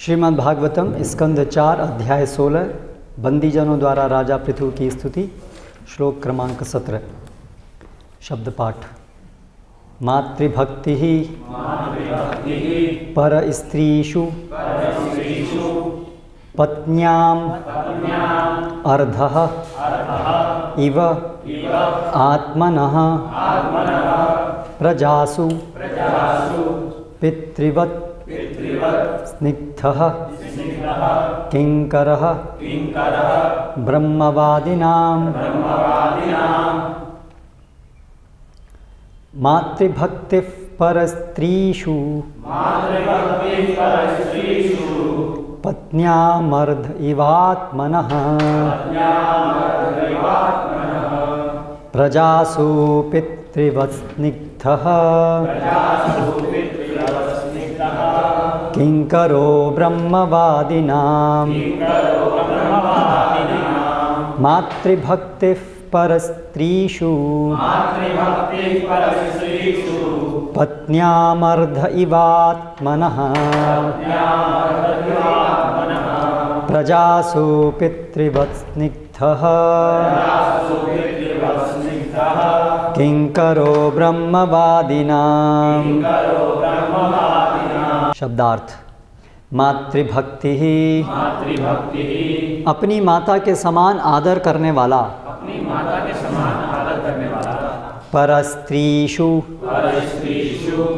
श्रीमद् भागवतम, स्कंद चार, अध्याय सोलह, बंदीजनों द्वारा राजा पृथु की स्तुति, श्लोक क्रमांक सत्रह, शब्द पाठ। मातृभक्ति पर स्त्रीषु, पत्न्याम अर्ध, इव आत्मनः प्रजासु पितृवत् स्निग्धः किङ्करः ब्रह्मवादिनां मातृभक्तिः परस्त्रीषु पत्न्यामर्ध इवात्मनः प्रजासु पितृवत्स्निग्धः किङ्करो ब्रह्मवादिनां मातृभक्तिः परस्त्रीषु। पत्न्यामर्ध इवात्मनः। प्रजासु पितृवत्स्निग्धः किङ्करो ब्रह्मवादिनां शब्दार्थ, मातृभक्ति। अपनी माता के समान आदर करने वाला। पर स्त्रीषु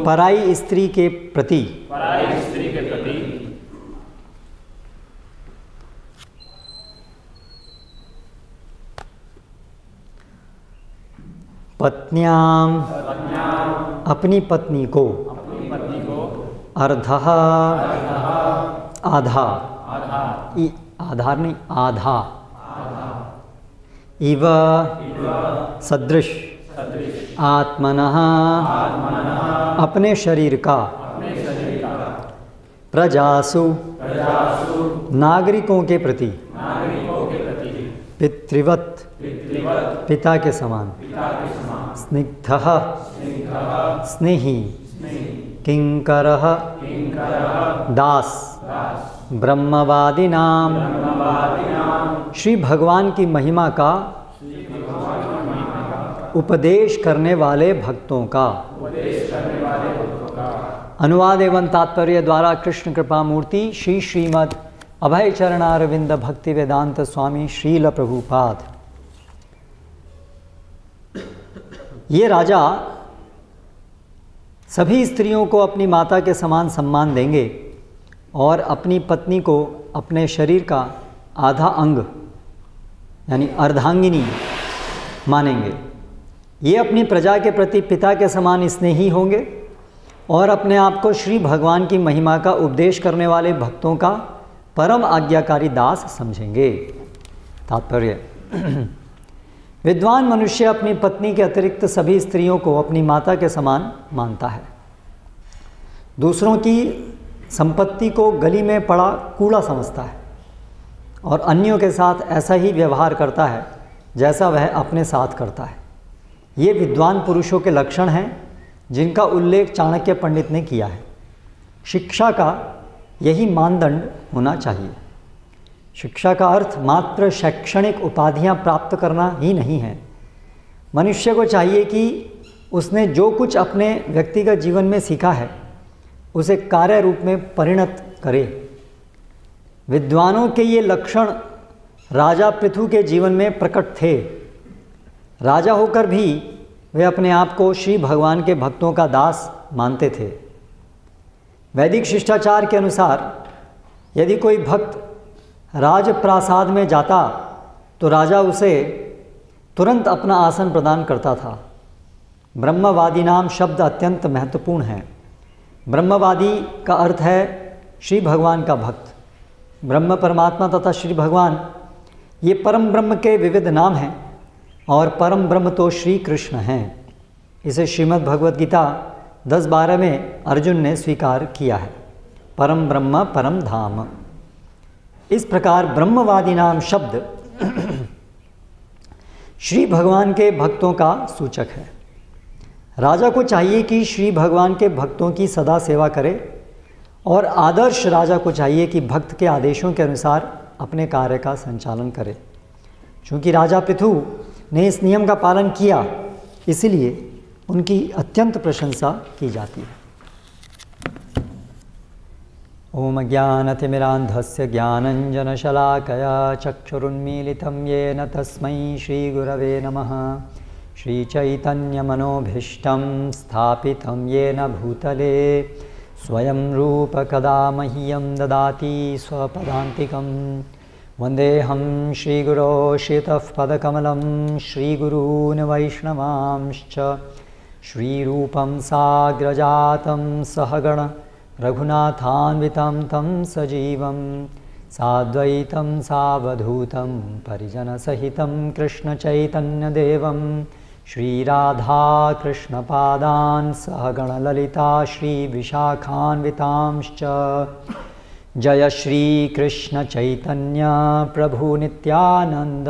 पराई स्त्री के प्रति। पत्न्याम अपनी पत्नी को अर्ध आधा। आधा आधार नहीं, आधा। इव सदृश। आत्मन अपने शरीर का। प्रजासु। नागरिकों के प्रति। नागरिकों के प्रति पितृवत पितृवत। पिता के समान। स्निग्ध। स्नेही। किंकर दास। ब्रह्मवादी ब्रह्मवादिनां श्री भगवान की महिमा का उपदेश करने वाले भक्तों का। उपदेश करने वाले भक्तों का अनुवाद एवं तात्पर्य द्वारा कृष्ण कृपा मूर्ति श्री श्रीमद अभय चरणारविंद भक्ति वेदांत स्वामी श्रील प्रभुपाद। ये राजा सभी स्त्रियों को अपनी माता के समान सम्मान देंगे और अपनी पत्नी को अपने शरीर का आधा अंग, यानी अर्धांगिनी, मानेंगे। ये अपनी प्रजा के प्रति पिता के समान स्नेही होंगे और अपने आप को श्री भगवान की महिमा का उपदेश करने वाले भक्तों का परम आज्ञाकारी दास समझेंगे। तात्पर्य। विद्वान मनुष्य अपनी पत्नी के अतिरिक्त सभी स्त्रियों को अपनी माता के समान मानता है। दूसरों की संपत्ति को गली में पड़ा कूड़ा समझता है और अन्यों के साथ ऐसा ही व्यवहार करता है जैसा वह अपने साथ करता है। ये विद्वान पुरुषों के लक्षण हैं जिनका उल्लेख चाणक्य पंडित ने किया है। शिक्षा का यही मानदंड होना चाहिए। शिक्षा का अर्थ मात्र शैक्षणिक उपाधियाँ प्राप्त करना ही नहीं है। मनुष्य को चाहिए कि उसने जो कुछ अपने व्यक्तिगत जीवन में सीखा है, उसे कार्य रूप में परिणत करे। विद्वानों के ये लक्षण राजा पृथु के जीवन में प्रकट थे। राजा होकर भी वे अपने आप को श्री भगवान के भक्तों का दास मानते थे। वैदिक शिष्टाचार के अनुसार यदि कोई भक्त राजप्रासाद में जाता तो राजा उसे तुरंत अपना आसन प्रदान करता था। ब्रह्मवादी नाम शब्द अत्यंत महत्वपूर्ण है। ब्रह्मवादी का अर्थ है श्री भगवान का भक्त। ब्रह्म परमात्मा तथा श्री भगवान, ये परम ब्रह्म के विविध नाम हैं और परम ब्रह्म तो श्री कृष्ण हैं। इसे श्रीमद् भगवद गीता दस बारह में अर्जुन ने स्वीकार किया है। परम ब्रह्म, परम धाम। इस प्रकार ब्रह्मवादी नाम शब्द श्री भगवान के भक्तों का सूचक है। राजा को चाहिए कि श्री भगवान के भक्तों की सदा सेवा करे और आदर्श राजा को चाहिए कि भक्त के आदेशों के अनुसार अपने कार्य का संचालन करे। चूँकि राजा पृथु ने इस नियम का पालन किया, इसलिए उनकी अत्यंत प्रशंसा की जाती है। ओम ज्ञानतिमिरान्धस्य ज्ञानञ्जनशलाकया चक्षुरुन्मीलितं येन तस्मै श्रीगुरवे नमः। श्रीचैतन्यमनोभीष्टं स्थापितं येन भूतले। स्वयं रूपकदा मह्यं ददाति स्वपदान्तिकं। वन्देऽहं श्रीगुरो शितः पदकमलं श्रीगुरून् वैष्णवांश्च। श्रीरूपं साग्रजातं सहगण रघुनाथान्वितं तं सजीवं साद्वैतं सावधूतं परिजनसहितं कृष्णचैतन्यदेवं श्रीराधाकृष्णपादान् सहगणललिता श्रीविशाखान्वितांश्च। जय श्रीकृष्णचैतन्य प्रभुनित्यानन्द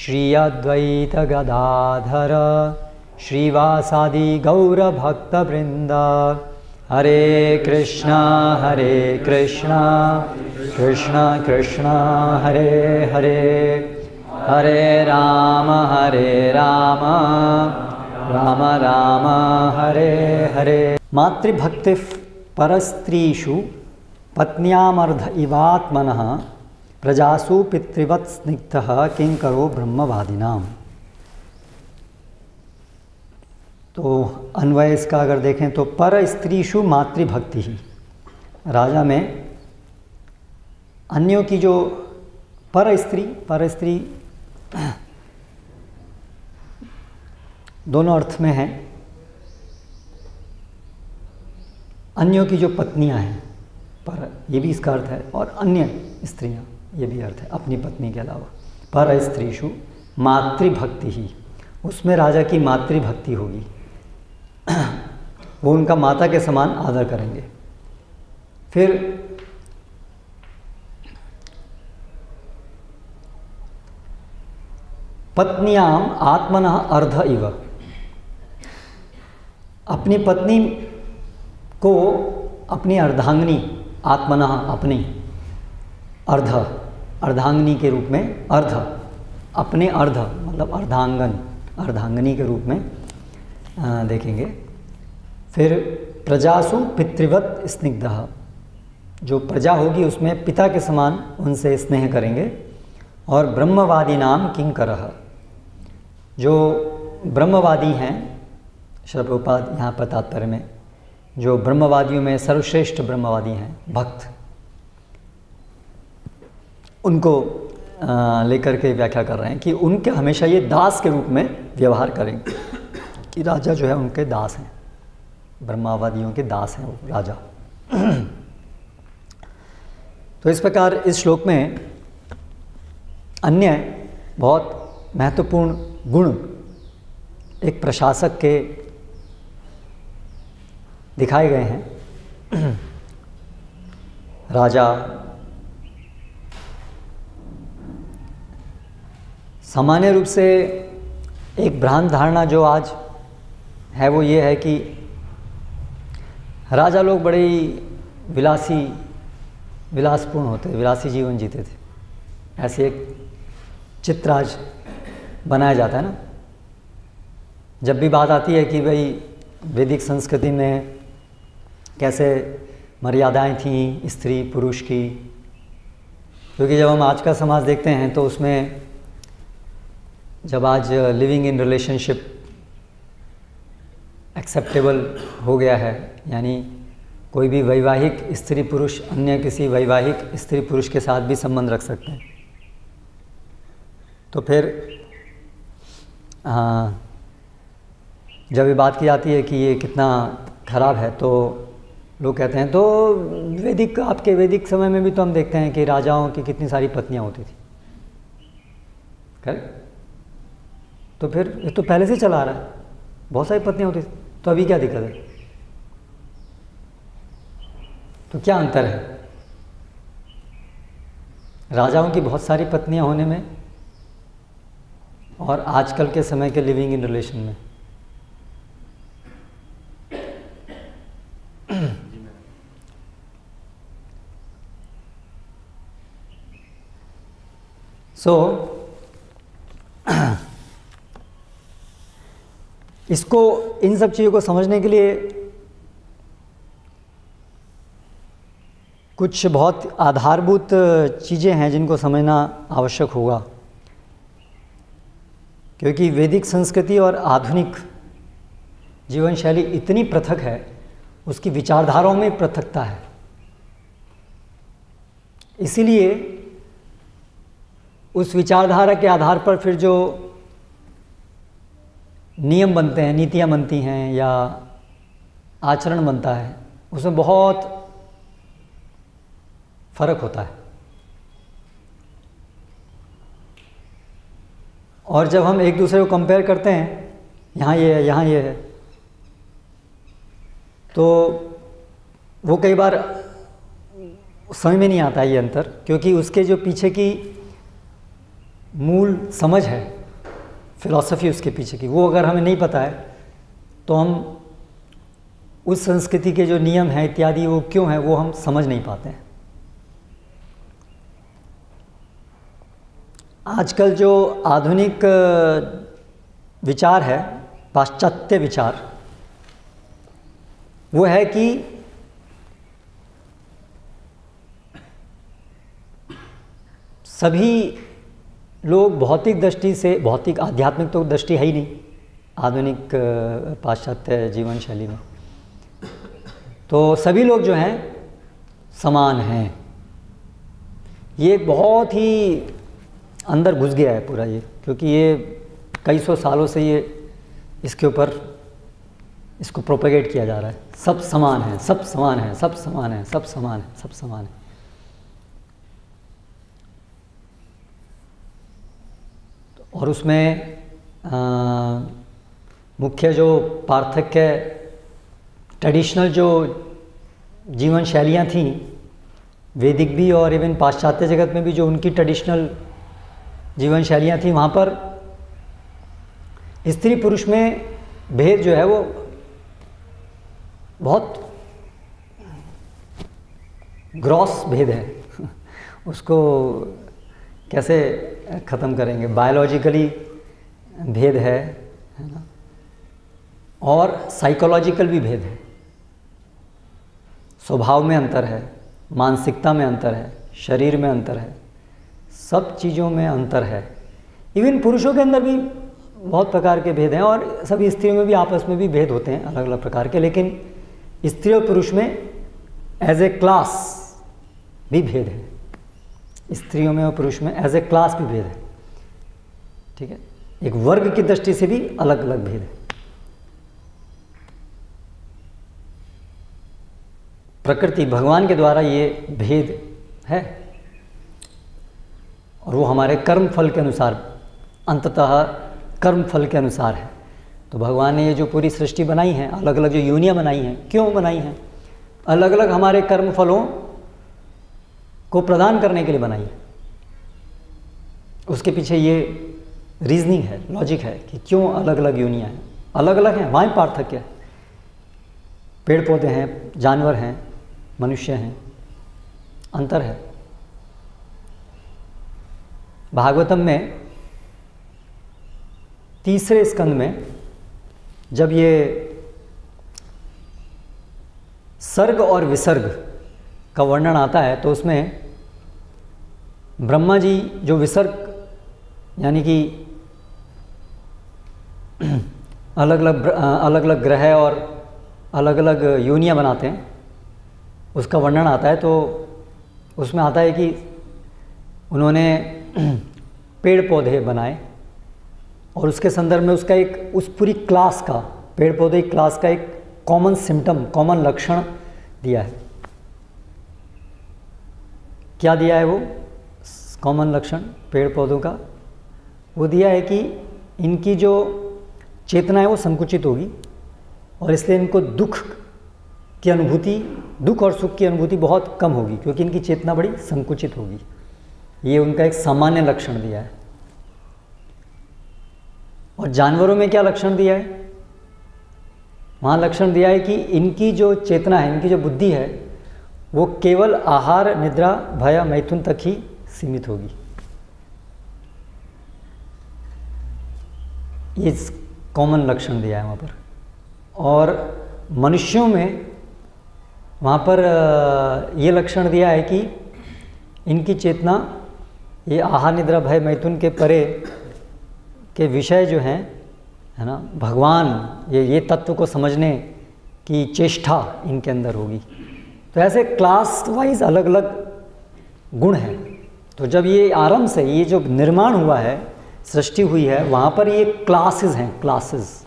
श्री अद्वैतगदाधर श्रीवासादि गौरभक्तवृन्द हरे कृष्ण हरे कृष्ण कृष्ण कृष्ण, हरे हरे। हरे राम हरे राम राम राम, हरे हरे। मातृभक्ति परस्त्रीषु पत्न्यामर्ध इवात्मनः प्रजासु पितृवत् स्निग्धः किङ्करो ब्रह्मवादिनाम्। तो अन्वय इसका अगर देखें तो पर स्त्रीषु मातृभक्ति ही। राजा में अन्यों की जो पर स्त्री पर स्त्री दोनों अर्थ में है। अन्यों की जो पत्नियाँ हैं, पर ये भी इसका अर्थ है, और अन्य स्त्रियाँ, ये भी अर्थ है, अपनी पत्नी के अलावा। पर स्त्रीशु मातृभक्ति ही। उसमें राजा की मातृभक्ति होगी। वो उनका माता के समान आदर करेंगे। फिर पत्नियाम आत्मन अर्ध इव। अपनी पत्नी को अपनी अर्धांगनी, आत्मन अपनी, अर्ध, अर्धांगनी के रूप में अर्ध, अपने अर्ध मतलब अर्धांगन, अर्धांगनी के रूप में देखेंगे। फिर प्रजासु पितृवत स्निग्ध। जो प्रजा होगी उसमें पिता के समान उनसे स्नेह करेंगे और ब्रह्मवादी नाम किंकर। जो ब्रह्मवादी हैं श्रभुपाद यहाँ पर तात्पर्य में, जो ब्रह्मवादियों में सर्वश्रेष्ठ ब्रह्मवादी हैं, भक्त। उनको लेकर के व्याख्या कर रहे हैं कि उनके हमेशा ये दास के रूप में व्यवहार करेंगे कि राजा जो है उनके दास हैं। ब्रह्मावादियों के दास हैं वो राजा। तो इस प्रकार इस श्लोक में अन्य बहुत महत्वपूर्ण गुण एक प्रशासक के दिखाए गए हैं। राजा, सामान्य रूप से एक भ्रांत धारणा जो आज है वो ये है कि राजा लोग बड़े ही विलासी, विलासपूर्ण होते विलासी जीवन जीते थे। ऐसे एक चित्र आज बनाया जाता है ना। जब भी बात आती है कि भाई वैदिक संस्कृति में कैसे मर्यादाएँ थीं स्त्री पुरुष की, क्योंकि जब हम आज का समाज देखते हैं तो उसमें जब आज लिविंग इन रिलेशनशिप एक्सेप्टेबल हो गया है। यानी कोई भी वैवाहिक स्त्री पुरुष अन्य किसी वैवाहिक स्त्री पुरुष के साथ भी संबंध रख सकते हैं। तो फिर हाँ जब ये बात की जाती है कि ये कितना खराब है तो लोग कहते हैं तो वैदिक, आपके वैदिक समय में भी तो हम देखते हैं कि राजाओं की कितनी सारी पत्नियाँ होती थी। करेक्ट तो फिर ये तो पहले से चला आ रहा है। बहुत सारी पत्नियाँ होती थी। तो अभी क्या दिक्कत है? तो क्या अंतर है? राजाओं की बहुत सारी पत्नियाँ होने में और आजकल के समय के लिविंग इन रिलेशन में। सो so, इसको, इन सब चीज़ों को समझने के लिए कुछ बहुत आधारभूत चीज़ें हैं जिनको समझना आवश्यक होगा। क्योंकि वैदिक संस्कृति और आधुनिक जीवन शैली इतनी पृथक है, उसकी विचारधाराओं में पृथकता है। इसीलिए उस विचारधारा के आधार पर फिर जो नियम बनते हैं, नीतियाँ बनती हैं या आचरण बनता है, उसमें बहुत फ़र्क होता है। और जब हम एक दूसरे को कंपेयर करते हैं, यहाँ ये है, यहाँ ये है तो वो कई बार समझ में नहीं आता ये अंतर, क्योंकि उसके जो पीछे की मूल समझ है फिलॉसफी उसके पीछे की। वो अगर हमें नहीं पता है तो हम उस संस्कृति के जो नियम हैं, इत्यादि, वो क्यों हैं, वो हम समझ नहीं पाते हैं। आजकल जो आधुनिक विचार है, पाश्चात्य विचार, वो है कि सभी लोग भौतिक दृष्टि से, भौतिक आध्यात्मिक तो दृष्टि है ही नहीं, आधुनिक पाश्चात्य जीवन शैली में। तो सभी लोग जो हैं, समान हैं। ये बहुत ही अंदर घुस गया है पूरा ये, क्योंकि ये कई सौ सालों से ये इसके ऊपर, इसको प्रोपेगेट किया जा रहा है। सब समान है, सब समान है, सब समान है, सब समान है, सब समान है। और उसमें मुख्य जो पार्थक्य ट्रेडिशनल जो जीवन शैलियाँ थीं, वैदिक भी और इवन पाश्चात्य जगत में भी जो उनकी ट्रेडिशनल जीवन शैलियाँ थीं, वहाँ पर स्त्री पुरुष में भेद जो है वो बहुत ग्रॉस भेद है। उसको कैसे ख़त्म करेंगे। बायोलॉजिकली भेद है है ना? और साइकोलॉजिकल भी भेद है। स्वभाव में अंतर है, मानसिकता में अंतर है, शरीर में अंतर है, सब चीज़ों में अंतर है। इवन पुरुषों के अंदर भी बहुत प्रकार के भेद हैं और सभी स्त्रियों में भी, आपस में भी भेद होते हैं अलग अलग प्रकार के, लेकिन स्त्री और पुरुष में एज ए क्लास भी भेद है। स्त्रियों में और पुरुष में एज ए क्लास भी भेद है। ठीक है? एक वर्ग की दृष्टि से भी अलग अलग भेद है। प्रकृति भगवान के द्वारा ये भेद है और वो हमारे कर्म फल के अनुसार, अंततः कर्म फल के अनुसार है। तो भगवान ने ये जो पूरी सृष्टि बनाई है अलग अलग जो यूनियाँ बनाई हैं, क्यों बनाई हैं? अलग अलग हमारे कर्म फलों को प्रदान करने के लिए बनाई। है उसके पीछे ये रीजनिंग है लॉजिक है कि क्यों अलग अलग यूनियाँ हैं? अलग अलग हैं, वहाँ पार्थक्य है। पेड़ पौधे हैं, जानवर हैं, मनुष्य हैं, अंतर है। भागवतम में तीसरे स्कंद में जब ये सर्ग और विसर्ग का वर्णन आता है तो उसमें ब्रह्मा जी जो विसर्ग, यानी कि अलग अलग अलग अलग ग्रह और अलग अलग यूनियाँ बनाते हैं, उसका वर्णन आता है तो उसमें आता है कि उन्होंने पेड़ पौधे बनाए और उसके संदर्भ में उसका एक, उस पूरी क्लास का पेड़ पौधे क्लास का एक कॉमन सिम्टम कॉमन लक्षण दिया है। क्या दिया है वो? कॉमन लक्षण, पेड़ पौधों का। वो दिया है कि इनकी जो चेतना है वो संकुचित होगी और इसलिए इनको दुख की अनुभूति, दुख और सुख की अनुभूति बहुत कम होगी क्योंकि इनकी चेतना बड़ी संकुचित होगी। ये उनका एक सामान्य लक्षण दिया है। और जानवरों में क्या लक्षण दिया है? वहाँ लक्षण दिया है कि इनकी जो चेतना है, इनकी जो बुद्धि है वो केवल आहार, निद्रा, भय, मैथुन तक ही सीमित होगी। ये कॉमन लक्षण दिया है वहाँ पर। और मनुष्यों में वहाँ पर ये लक्षण दिया है कि इनकी चेतना ये आहार, निद्रा, भय, मैथुन के परे के विषय जो हैं, है ना, भगवान ये ये तत्व को समझने की चेष्टा इनके अंदर होगी। तो ऐसे क्लास वाइज अलग अलग गुण हैं। तो जब ये आरंभ से ये जो निर्माण हुआ है, सृष्टि हुई है, वहाँ पर ये क्लासेस हैं क्लासेस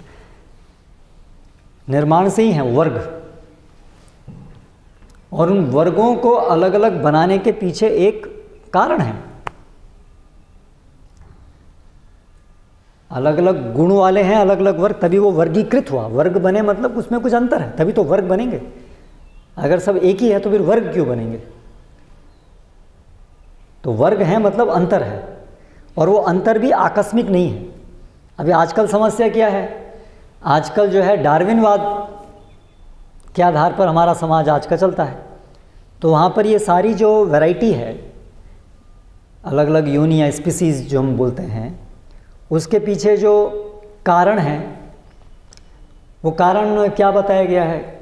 निर्माण से ही हैं, वर्ग। और उन वर्गों को अलग अलग बनाने के पीछे एक कारण है। अलग अलग गुण वाले हैं अलग अलग वर्ग, तभी वो वर्गीकृत हुआ। वर्ग बने मतलब उसमें कुछ अंतर है, तभी तो वर्ग बनेंगे। अगर सब एक ही है तो फिर वर्ग क्यों बनेंगे? तो वर्ग है मतलब अंतर है, और वो अंतर भी आकस्मिक नहीं है। अभी आजकल समस्या क्या है? आजकल जो है डार्विनवाद के आधार पर हमारा समाज आज का चलता है। तो वहाँ पर ये सारी जो वैरायटी है अलग अलग यूनि या स्पीसीज़ जो हम बोलते हैं, उसके पीछे जो कारण है, वो कारण क्या बताया गया है?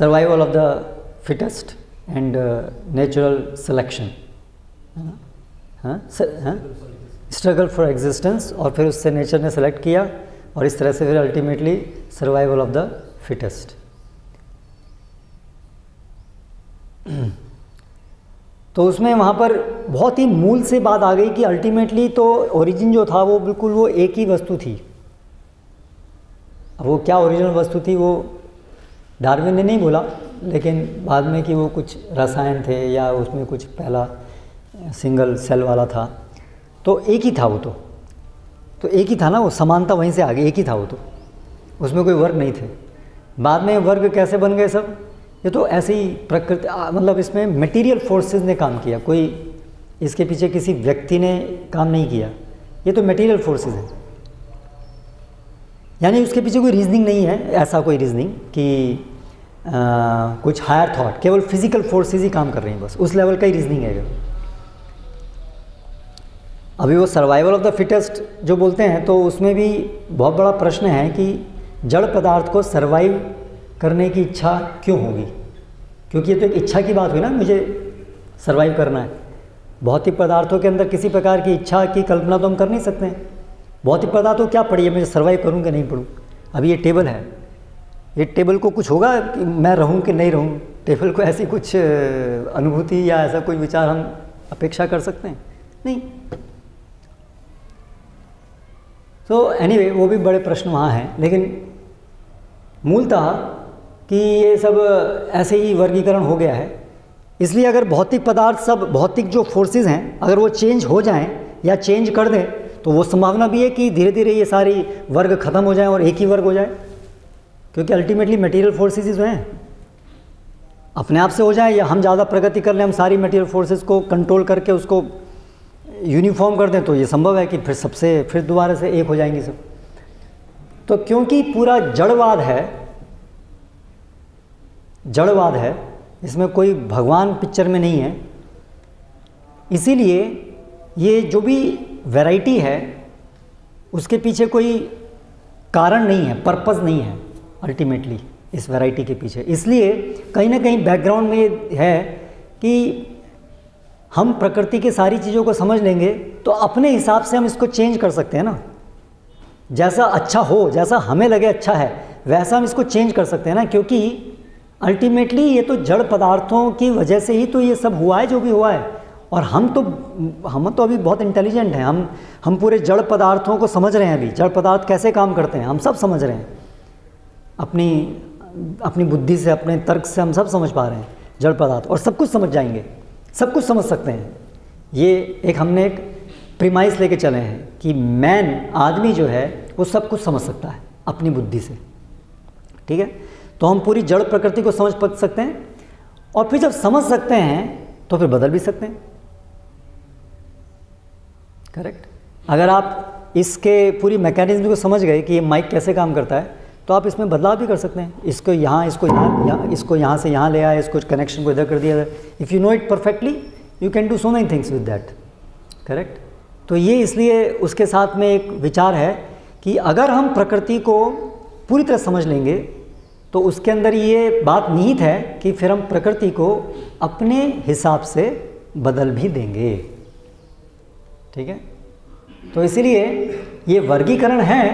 The fittest and natural selection है ना हाँ स्ट्रगल फॉर एग्जिस्टेंस और फिर उससे नेचर ने सेलेक्ट किया, और इस तरह से फिर ultimately survival of the fittest तो उसमें वहाँ पर बहुत ही मूल से बात आ गई कि अल्टीमेटली तो ओरिजिन जो था वो बिल्कुल वो एक ही वस्तु थी। अब वो क्या ओरिजिनल वस्तु थी वो डार्विन ने नहीं बोला, लेकिन बाद में कि वो कुछ रसायन थे या उसमें कुछ पहला सिंगल सेल वाला था तो एक ही था वो तो। तो एक ही था ना वो, समानता वहीं से आ गई, एक ही था वो तो। उसमें कोई वर्ग नहीं थे। बाद में वर्ग कैसे बन गए सब? ये तो ऐसे ही प्रकृति मतलब इसमें मटेरियल फोर्सेस ने काम किया। कोई इसके पीछे किसी व्यक्ति ने काम नहीं किया। ये तो मटेरियल फोर्सेस हैं। यानी उसके पीछे कोई रीजनिंग नहीं है ऐसा कोई रीजनिंग कि आ, कुछ हायर थॉट केवल फ़िज़िकल फोर्सेज ही काम कर रही हैं बस उस लेवल का ही रीजनिंग है अभी वो सर्वाइवल ऑफ़ द फिटेस्ट जो बोलते हैं तो उसमें भी बहुत बड़ा प्रश्न है कि जड़ पदार्थ को सर्वाइव करने की इच्छा क्यों होगी? क्योंकि ये तो एक इच्छा की बात हुई ना मुझे सर्वाइव करना है। भौतिक पदार्थों के अंदर किसी प्रकार की इच्छा की कल्पना तो हम कर नहीं सकते। हैं भौतिक पदार्थों क्या पड़ी मैं सर्वाइव करूँ कि नहीं पढ़ूँ। अभी ये टेबल है। ये टेबल को कुछ होगा कि मैं रहूँ कि नहीं रहूँ? टेबल को ऐसी कुछ अनुभूति या ऐसा कोई विचार हम अपेक्षा कर सकते हैं? नहीं। तो एनी anyway, वो भी बड़े प्रश्न वहाँ हैं। लेकिन मूलतः कि ये सब ऐसे ही वर्गीकरण हो गया है। इसलिए अगर भौतिक पदार्थ सब भौतिक जो फोर्सेस हैं अगर वो चेंज हो जाएँ या चेंज कर दें तो वो संभावना भी है कि धीरे धीरे ये सारी वर्ग ख़त्म हो जाए और एक ही वर्ग हो जाए? क्योंकि अल्टीमेटली मटेरियल फोर्सेस जो हैं, अपने आप से हो जाए या हम ज़्यादा प्रगति कर लें, हम सारी मटेरियल फोर्सेस को कंट्रोल करके उसको यूनिफॉर्म कर दें तो ये संभव है कि फिर सबसे, फिर दोबारा से एक हो जाएँगे सब। तो क्योंकि पूरा जड़वाद है जड़वाद है, इसमें कोई भगवान पिक्चर में नहीं है, इसीलिए ये जो भी वैरायटी है, उसके पीछे कोई कारण नहीं है पर्पज़ नहीं है अल्टीमेटली इस वैरायटी के पीछे। इसलिए कहीं ना कहीं बैकग्राउंड में है कि हम प्रकृति की सारी चीज़ों को समझ लेंगे तो अपने हिसाब से हम इसको चेंज कर सकते हैं ना। जैसा अच्छा हो, जैसा हमें लगे अच्छा है, वैसा हम इसको चेंज कर सकते हैं ना, क्योंकि अल्टीमेटली ये तो जड़ पदार्थों की वजह से ही तो ये सब हुआ है, जो भी हुआ है। और हम तो हम तो अभी बहुत इंटेलिजेंट हैं। हम हम पूरे जड़ पदार्थों को समझ रहे हैं अभी। जड़ पदार्थ कैसे काम करते हैं? हम सब समझ रहे हैं। अपनी अपनी बुद्धि से, अपने तर्क से हम सब समझ पा रहे हैं जड़ पदार्थ। और सब कुछ समझ जाएँगे। सब कुछ समझ सकते हैं। ये एक हमने एक प्रीमाइस लेके चले हैं कि मैन आदमी जो है, वो सब कुछ समझ सकता है अपनी बुद्धि से। ठीक है? तो हम पूरी जड़ प्रकृति को समझ सकते हैं। और फिर जब समझ सकते हैं तो फिर बदल भी सकते हैं। करेक्ट अगर आप इसके पूरी मैकेनिज्म को समझ गए कि ये माइक कैसे काम करता है तो आप इसमें बदलाव भी कर सकते हैं। इसको यहाँ इसको यहाँ या, इसको यहाँ से यहाँ ले आए इसको कनेक्शन को इधर कर दिया if you know it perfectly you can do so many things with that correct तो ये इसलिए उसके साथ में एक विचार है कि अगर हम प्रकृति को पूरी तरह समझ लेंगे तो उसके अंदर ये बात निहित है कि फिर हम प्रकृति को अपने हिसाब से बदल भी देंगे। ठीक है? तो इसीलिए ये वर्गीकरण है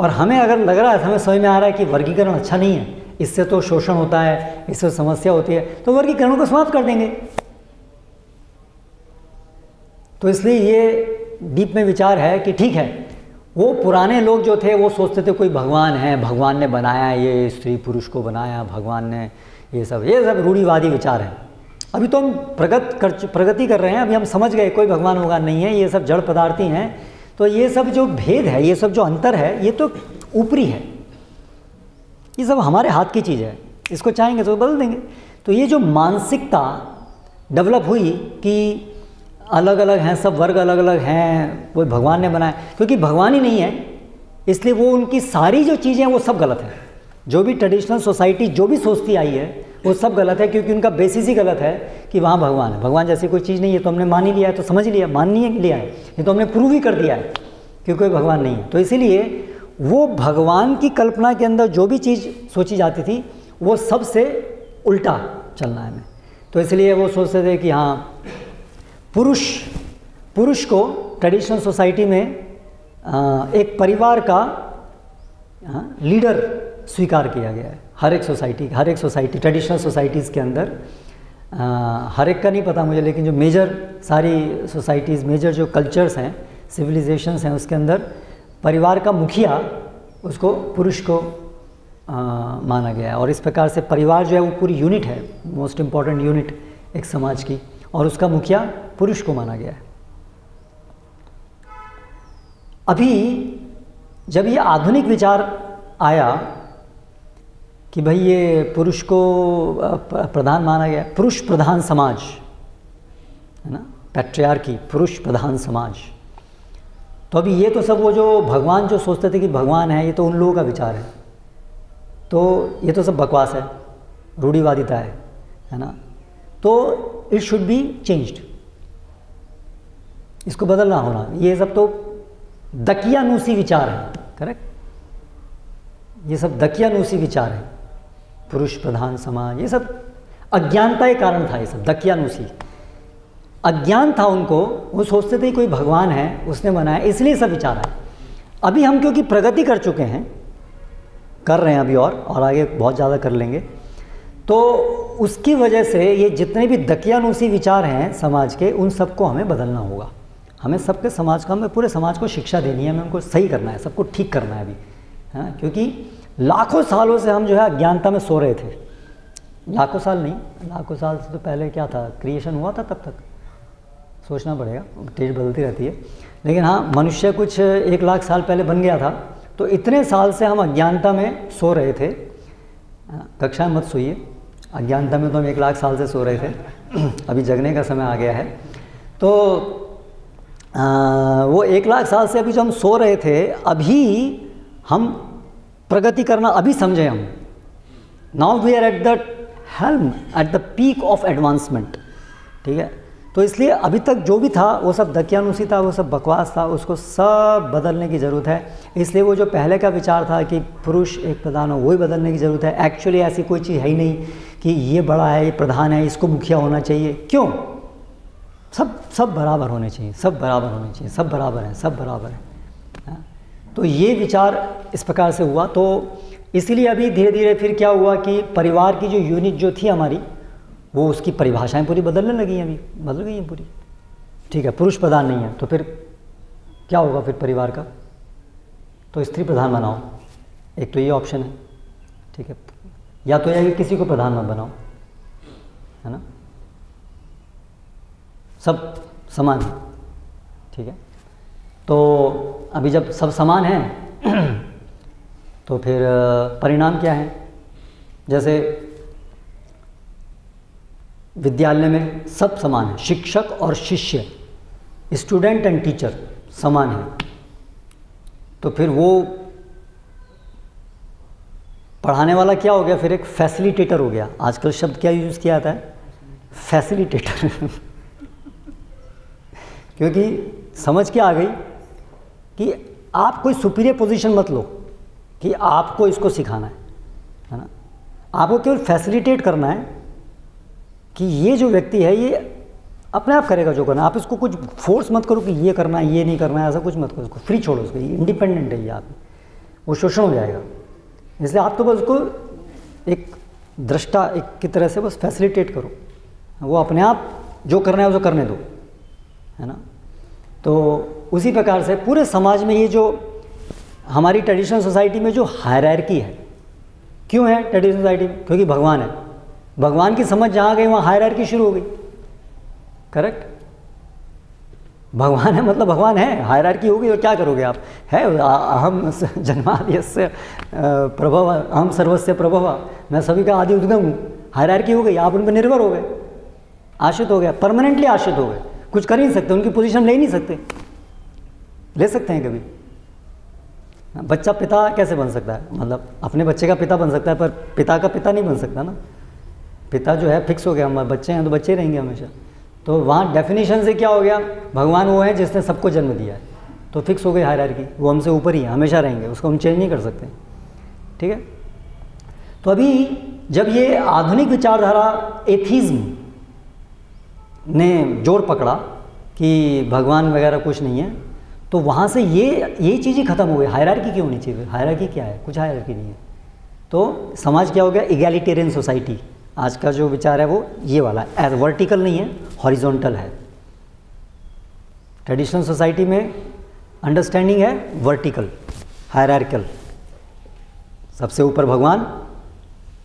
और हमें अगर लग रहा है, हमें समझ में आ रहा है कि वर्गीकरण अच्छा नहीं है, इससे तो शोषण होता है, इससे समस्या होती है तो वर्गीकरणों को समाप्त कर देंगे। तो इसलिए ये डीप में विचार है कि ठीक है, वो पुराने लोग जो थे, वो सोचते थे कोई भगवान है, भगवान ने बनाया ये स्त्री पुरुष को बनाया, भगवान ने ये सब ये सब रूढ़ीवादी विचार है। अभी तो हम प्रगत कर प्रगति कर रहे हैं, अभी हम समझ गए, कोई भगवान भगवान नहीं है, ये सब जड़ पदार्थी हैं तो ये सब जो भेद है, ये सब जो अंतर है, ये तो ऊपरी है। ये सब हमारे हाथ की चीज़ है। इसको चाहेंगे तो बदल देंगे। तो ये जो मानसिकता डेवलप हुई कि अलग अलग हैं, सब वर्ग अलग अलग हैं कोई भगवान ने बनाया, क्योंकि भगवान ही नहीं है, इसलिए वो उनकी सारी जो चीज़ें हैं, वो सब गलत हैं। जो भी ट्रेडिशनल सोसाइटी, जो भी सोचती आई है वो सब गलत है क्योंकि उनका बेसिस ही गलत है कि वहाँ भगवान है। भगवान जैसी कोई चीज़ नहीं है तो हमने मान ही लिया है तो समझ लिया, मान नहीं लिया है। ये तो हमने प्रूव ही कर दिया है कि कोई भगवान नहीं है। तो इसीलिए वो भगवान की कल्पना के अंदर जो भी चीज़ सोची जाती थी, वो सबसे उल्टा चलना है हमें। तो इसलिए वो सोचते थे कि हाँ पुरुष पुरुष को ट्रेडिशनल सोसाइटी में एक परिवार का लीडर स्वीकार किया गया है। हर एक सोसाइटी हर एक सोसाइटी ट्रेडिशनल सोसाइटीज़ के अंदर आ, हर एक का नहीं पता मुझे लेकिन जो मेजर सारी सोसाइटीज़ मेजर जो कल्चर्स हैं सिविलाइजेशंस हैं उसके अंदर परिवार का मुखिया उसको पुरुष को आ, माना गया है। और इस प्रकार से परिवार जो है वो पूरी यूनिट है मोस्ट इंपॉर्टेंट यूनिट एक समाज की और उसका मुखिया पुरुष को माना गया है। अभी जब ये आधुनिक विचार आया कि भाई ये पुरुष को प्रधान माना गया। पुरुष प्रधान समाज, है ना? पैट्रियार की पुरुष प्रधान समाज। तो अभी ये तो सब वो जो भगवान जो सोचते थे कि भगवान है, ये तो उन लोगों का विचार है। तो ये तो सब बकवास है, रूढ़ीवादिता है है ना? तो इट शुड बी चेंज्ड इसको बदलना होना। ये सब तो दकियानूसी विचार है करेक्ट ये सब दकियानूसी विचार है। पुरुष, प्रधान, समाज, ये सब। अज्ञानता के कारण था ये सब, दकियानूसी। अज्ञान था उनको, वो सोचते थे कोई भगवान है, उसने बनाया, इसलिए सब विचार है अभी हम क्योंकि प्रगति कर चुके हैं, कर रहे हैं अभी और और आगे बहुत ज़्यादा कर लेंगे तो उसकी वजह से ये जितने भी दकियानूसी विचार हैं समाज के, उन सबको हमें बदलना होगा। हमें सबके समाज का, हमें पूरे समाज को शिक्षा देनी है, हमें उनको सही करना है, सबको ठीक करना है अभी हाँ क्योंकि लाखों सालों से हम जो है अज्ञानता में सो रहे थे। लाखों साल नहीं लाखों साल से तो पहले क्या था? क्रिएशन हुआ था तब तक। सोचना पड़ेगा तेज बदलती रहती है। लेकिन हाँ मनुष्य कुछ एक लाख साल पहले बन गया था तो इतने साल से हम अज्ञानता में सो रहे थे। कक्षाएँ मत सोइए अज्ञानता में तो हम एक लाख साल से सो रहे थे। अभी जगने का समय आ गया है। तो आ, वो एक लाख साल से अभी जो हम सो रहे थे अभी हम प्रगति करना अभी समझे हम। Now we are at the helm at the peak of advancement ठीक है? तो इसलिए अभी तक जो भी था, वो सब दकियानुसी था, वो सब बकवास था, उसको सब बदलने की ज़रूरत है। इसलिए वो जो पहले का विचार था कि पुरुष एक प्रधान हो, वही बदलने की ज़रूरत है। एक्चुअली ऐसी कोई चीज़ है ही नहीं कि ये बड़ा है, ये प्रधान है, इसको मुखिया होना चाहिए। क्यों? सब सब बराबर होने चाहिए, सब बराबर होने चाहिए, सब बराबर हैं, सब बराबर हैं? तो ये विचार इस प्रकार से हुआ। तो इसलिए अभी धीरे धीरे फिर क्या हुआ कि परिवार की जो यूनिट जो थी हमारी, वो उसकी परिभाषाएँ पूरी बदलने लगी अभी। बदल गई हैं पूरी। ठीक है, पुरुष प्रधान नहीं है। तो फिर क्या होगा फिर परिवार का? तो स्त्री प्रधान बनाओ। एक तो ये ऑप्शन है। ठीक है, या तो यह किसी को प्रधान मत बनाओ। है ना? सब समान है। ठीक है? तो अभी जब सब समान हैं तो फिर परिणाम क्या है? जैसे, विद्यालय में सब समान है, शिक्षक और शिष्य, स्टूडेंट एंड टीचर समान है। तो फिर वो पढ़ाने वाला क्या हो गया? फिर एक फैसिलिटेटर हो गया। आजकल शब्द क्या यूज़ किया जाता है? फैसिलिटेटर क्योंकि समझ के आ गई? कि आप कोई सुपीरियर पोजीशन मत लो, कि आपको इसको सिखाना है है ना? आपको केवल फैसिलिटेट करना है कि ये जो व्यक्ति है, ये अपने आप करेगा जो करना आप इसको कुछ फोर्स मत करो कि ये करना है, ये नहीं करना है, ऐसा कुछ मत करो उसको फ्री छोड़ो उसको इंडिपेंडेंट है ये आप। वो शोषण हो जाएगा। इसलिए आप तो बस उसको एक दृष्टा, एक की तरह से बस फैसिलिटेट करो। वो अपने आप जो करना है उसे करने दो, है ना? तो उसी प्रकार से पूरे समाज में ये जो हमारी ट्रेडिशनल सोसाइटी में जो हायरार्की है, क्यों है ट्रेडिशनल सोसाइटी में? क्योंकि भगवान है। भगवान की समझ जहाँ गई, वहाँ हायरार्की शुरू हो गई। करेक्ट भगवान है मतलब भगवान है। हायरार्की होगी और क्या करोगे आप? है अहम जन्माद्य प्रभव, अहम सर्वस्व प्रभव। मैं सभी का आदि उद्गम हूँ। हायरार्की हो गई, आप उन पर निर्भर हो गए। आश्रित हो गया परमानेंटली आश्रित हो गए। कुछ कर ही नहीं सकते, उनकी पोजीशन ले नहीं सकते। ले सकते हैं कभी। बच्चा पिता कैसे बन सकता है? मतलब अपने बच्चे का पिता बन सकता है, पर पिता का पिता नहीं बन सकता ना। पिता जो है फिक्स हो गया, हमारे बच्चे हैं तो बच्चे रहेंगे हमेशा। तो वहाँ डेफिनेशन से क्या हो गया? भगवान वो है जिसने सबको जन्म दिया है। तो फिक्स हो गई की वो हमसे ऊपर ही है, हमेशा रहेंगे। उसको हम चेंज नहीं कर सकते। ठीक है? तो अभी जब ये आधुनिक विचारधारा एथीज्म ने ज़ोर पकड़ा कि भगवान वगैरह कुछ नहीं है तो वहाँ से ये ये चीज़ खत्म हो गई। हायरार्की क्यों होनी चाहिए? हायरार्की क्या है? कुछ हायरार्की नहीं है। तो समाज क्या हो गया? इगैलिटेरियन सोसाइटी आज का जो विचार है वो ये वाला एज वर्टिकल नहीं है हॉरिजॉन्टल है। ट्रेडिशनल सोसाइटी में अंडरस्टैंडिंग है वर्टिकल हायरार्कल सबसे ऊपर भगवान,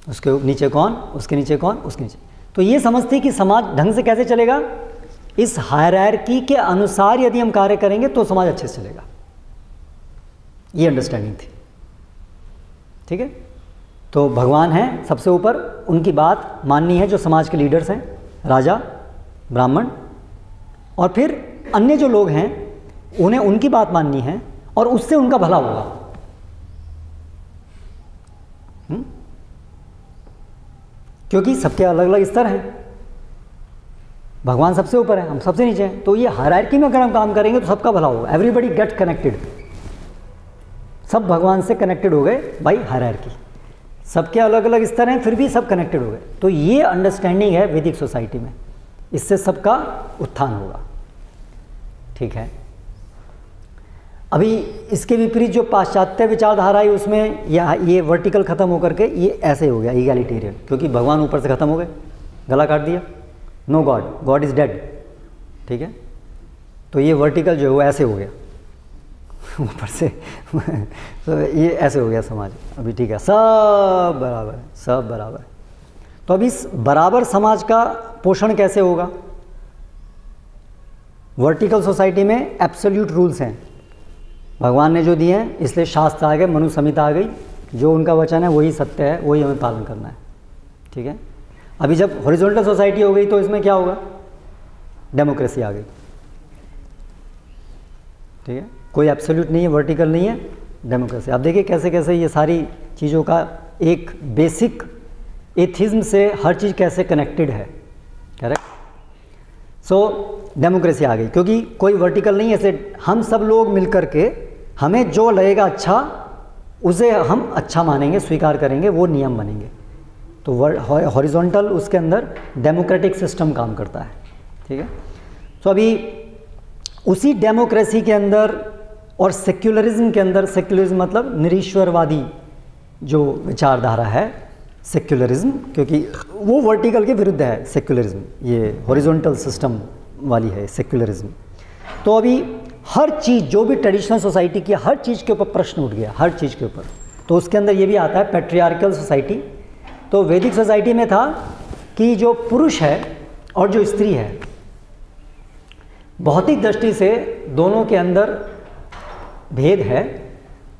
उसके नीचे कौन, उसके नीचे कौन, उसके नीचे। तो ये समझते कि समाज ढंग से कैसे चलेगा? इस हायरार्की के अनुसार यदि हम कार्य करेंगे तो समाज अच्छे से चलेगा। ये अंडरस्टैंडिंग थी। ठीक है? तो भगवान हैं सबसे ऊपर, उनकी बात माननी है जो समाज के लीडर्स हैं, राजा, ब्राह्मण, और फिर अन्य जो लोग हैं, उन्हें उनकी बात माननी है और उससे उनका भला होगा। क्योंकि सबके अलग अलग स्तर हैं। भगवान सबसे ऊपर है, हम सबसे नीचे हैं। तो ये हरारकी में अगर हम काम करेंगे तो सबका भला होगा। एवरीबडी गेट कनेक्टेड सब भगवान से कनेक्टेड हो गए बाई हरारकी सबके अलग अलग स्तर हैं, फिर भी सब कनेक्टेड हो गए। तो ये अंडरस्टैंडिंग है वैदिक सोसाइटी में। इससे सबका उत्थान होगा। ठीक है? अभी इसके विपरीत जो पाश्चात्य विचारधारा है, उसमें या ये वर्टिकल खत्म होकर के ये ऐसे हो गया ईगैलिटेरियन क्योंकि भगवान ऊपर से खत्म हो गए। गला काट दिया। No God God is dead ठीक है? तो ये वर्टिकल जो है, वो ऐसे हो गया। ऊपर से। तो ये ऐसे हो गया समाज। अभी ठीक है। सब बराबर है। सब बराबर है। तो अब इस बराबर समाज का पोषण कैसे होगा? वर्टिकल सोसाइटी में एब्सोल्यूट रूल्स हैं। भगवान ने जो दिए हैं, इसलिए शास्त्र आ गए मनु आ गई जो उनका वचन है, वही सत्य है, वही हमें पालन करना है। ठीक है? अभी जब हॉरिजॉन्टल सोसाइटी हो गई तो इसमें क्या होगा? डेमोक्रेसी आ गई। ठीक है? कोई एब्सोल्यूट नहीं है वर्टिकल नहीं है डेमोक्रेसी आप देखिए कैसे कैसे ये सारी चीज़ों का एक बेसिक एथिज्म से हर चीज़ कैसे कनेक्टेड है। करेक्ट सो डेमोक्रेसी आ गई। क्योंकि कोई वर्टिकल नहीं है, ऐसे हम सब लोग मिलकर के हमें जो लगेगा अच्छा उसे हम अच्छा मानेंगे, स्वीकार करेंगे, वो नियम बनेंगे। तो हॉरिजॉन्टल उसके अंदर डेमोक्रेटिक सिस्टम काम करता है, ठीक है? तो अभी उसी डेमोक्रेसी के अंदर और सेक्युलरिज्म के अंदर, सेक्युलरिज्म मतलब निरीश्वरवादी जो विचारधारा है, सेक्युलरिज्म, क्योंकि वो वर्टिकल के विरुद्ध है सेक्युलरिज्म, ये हॉरिजॉन्टल सिस्टम वाली है सेक्युलरिज्म। तो अभी हर चीज़, जो भी ट्रेडिशनल सोसाइटी की, हर चीज़ के ऊपर प्रश्न उठ गया, हर चीज़ के ऊपर। तो उसके अंदर ये भी आता है पेट्रियार्कल सोसाइटी तो वैदिक सोसाइटी में था कि जो पुरुष है और जो स्त्री है, भौतिक दृष्टि से दोनों के अंदर भेद है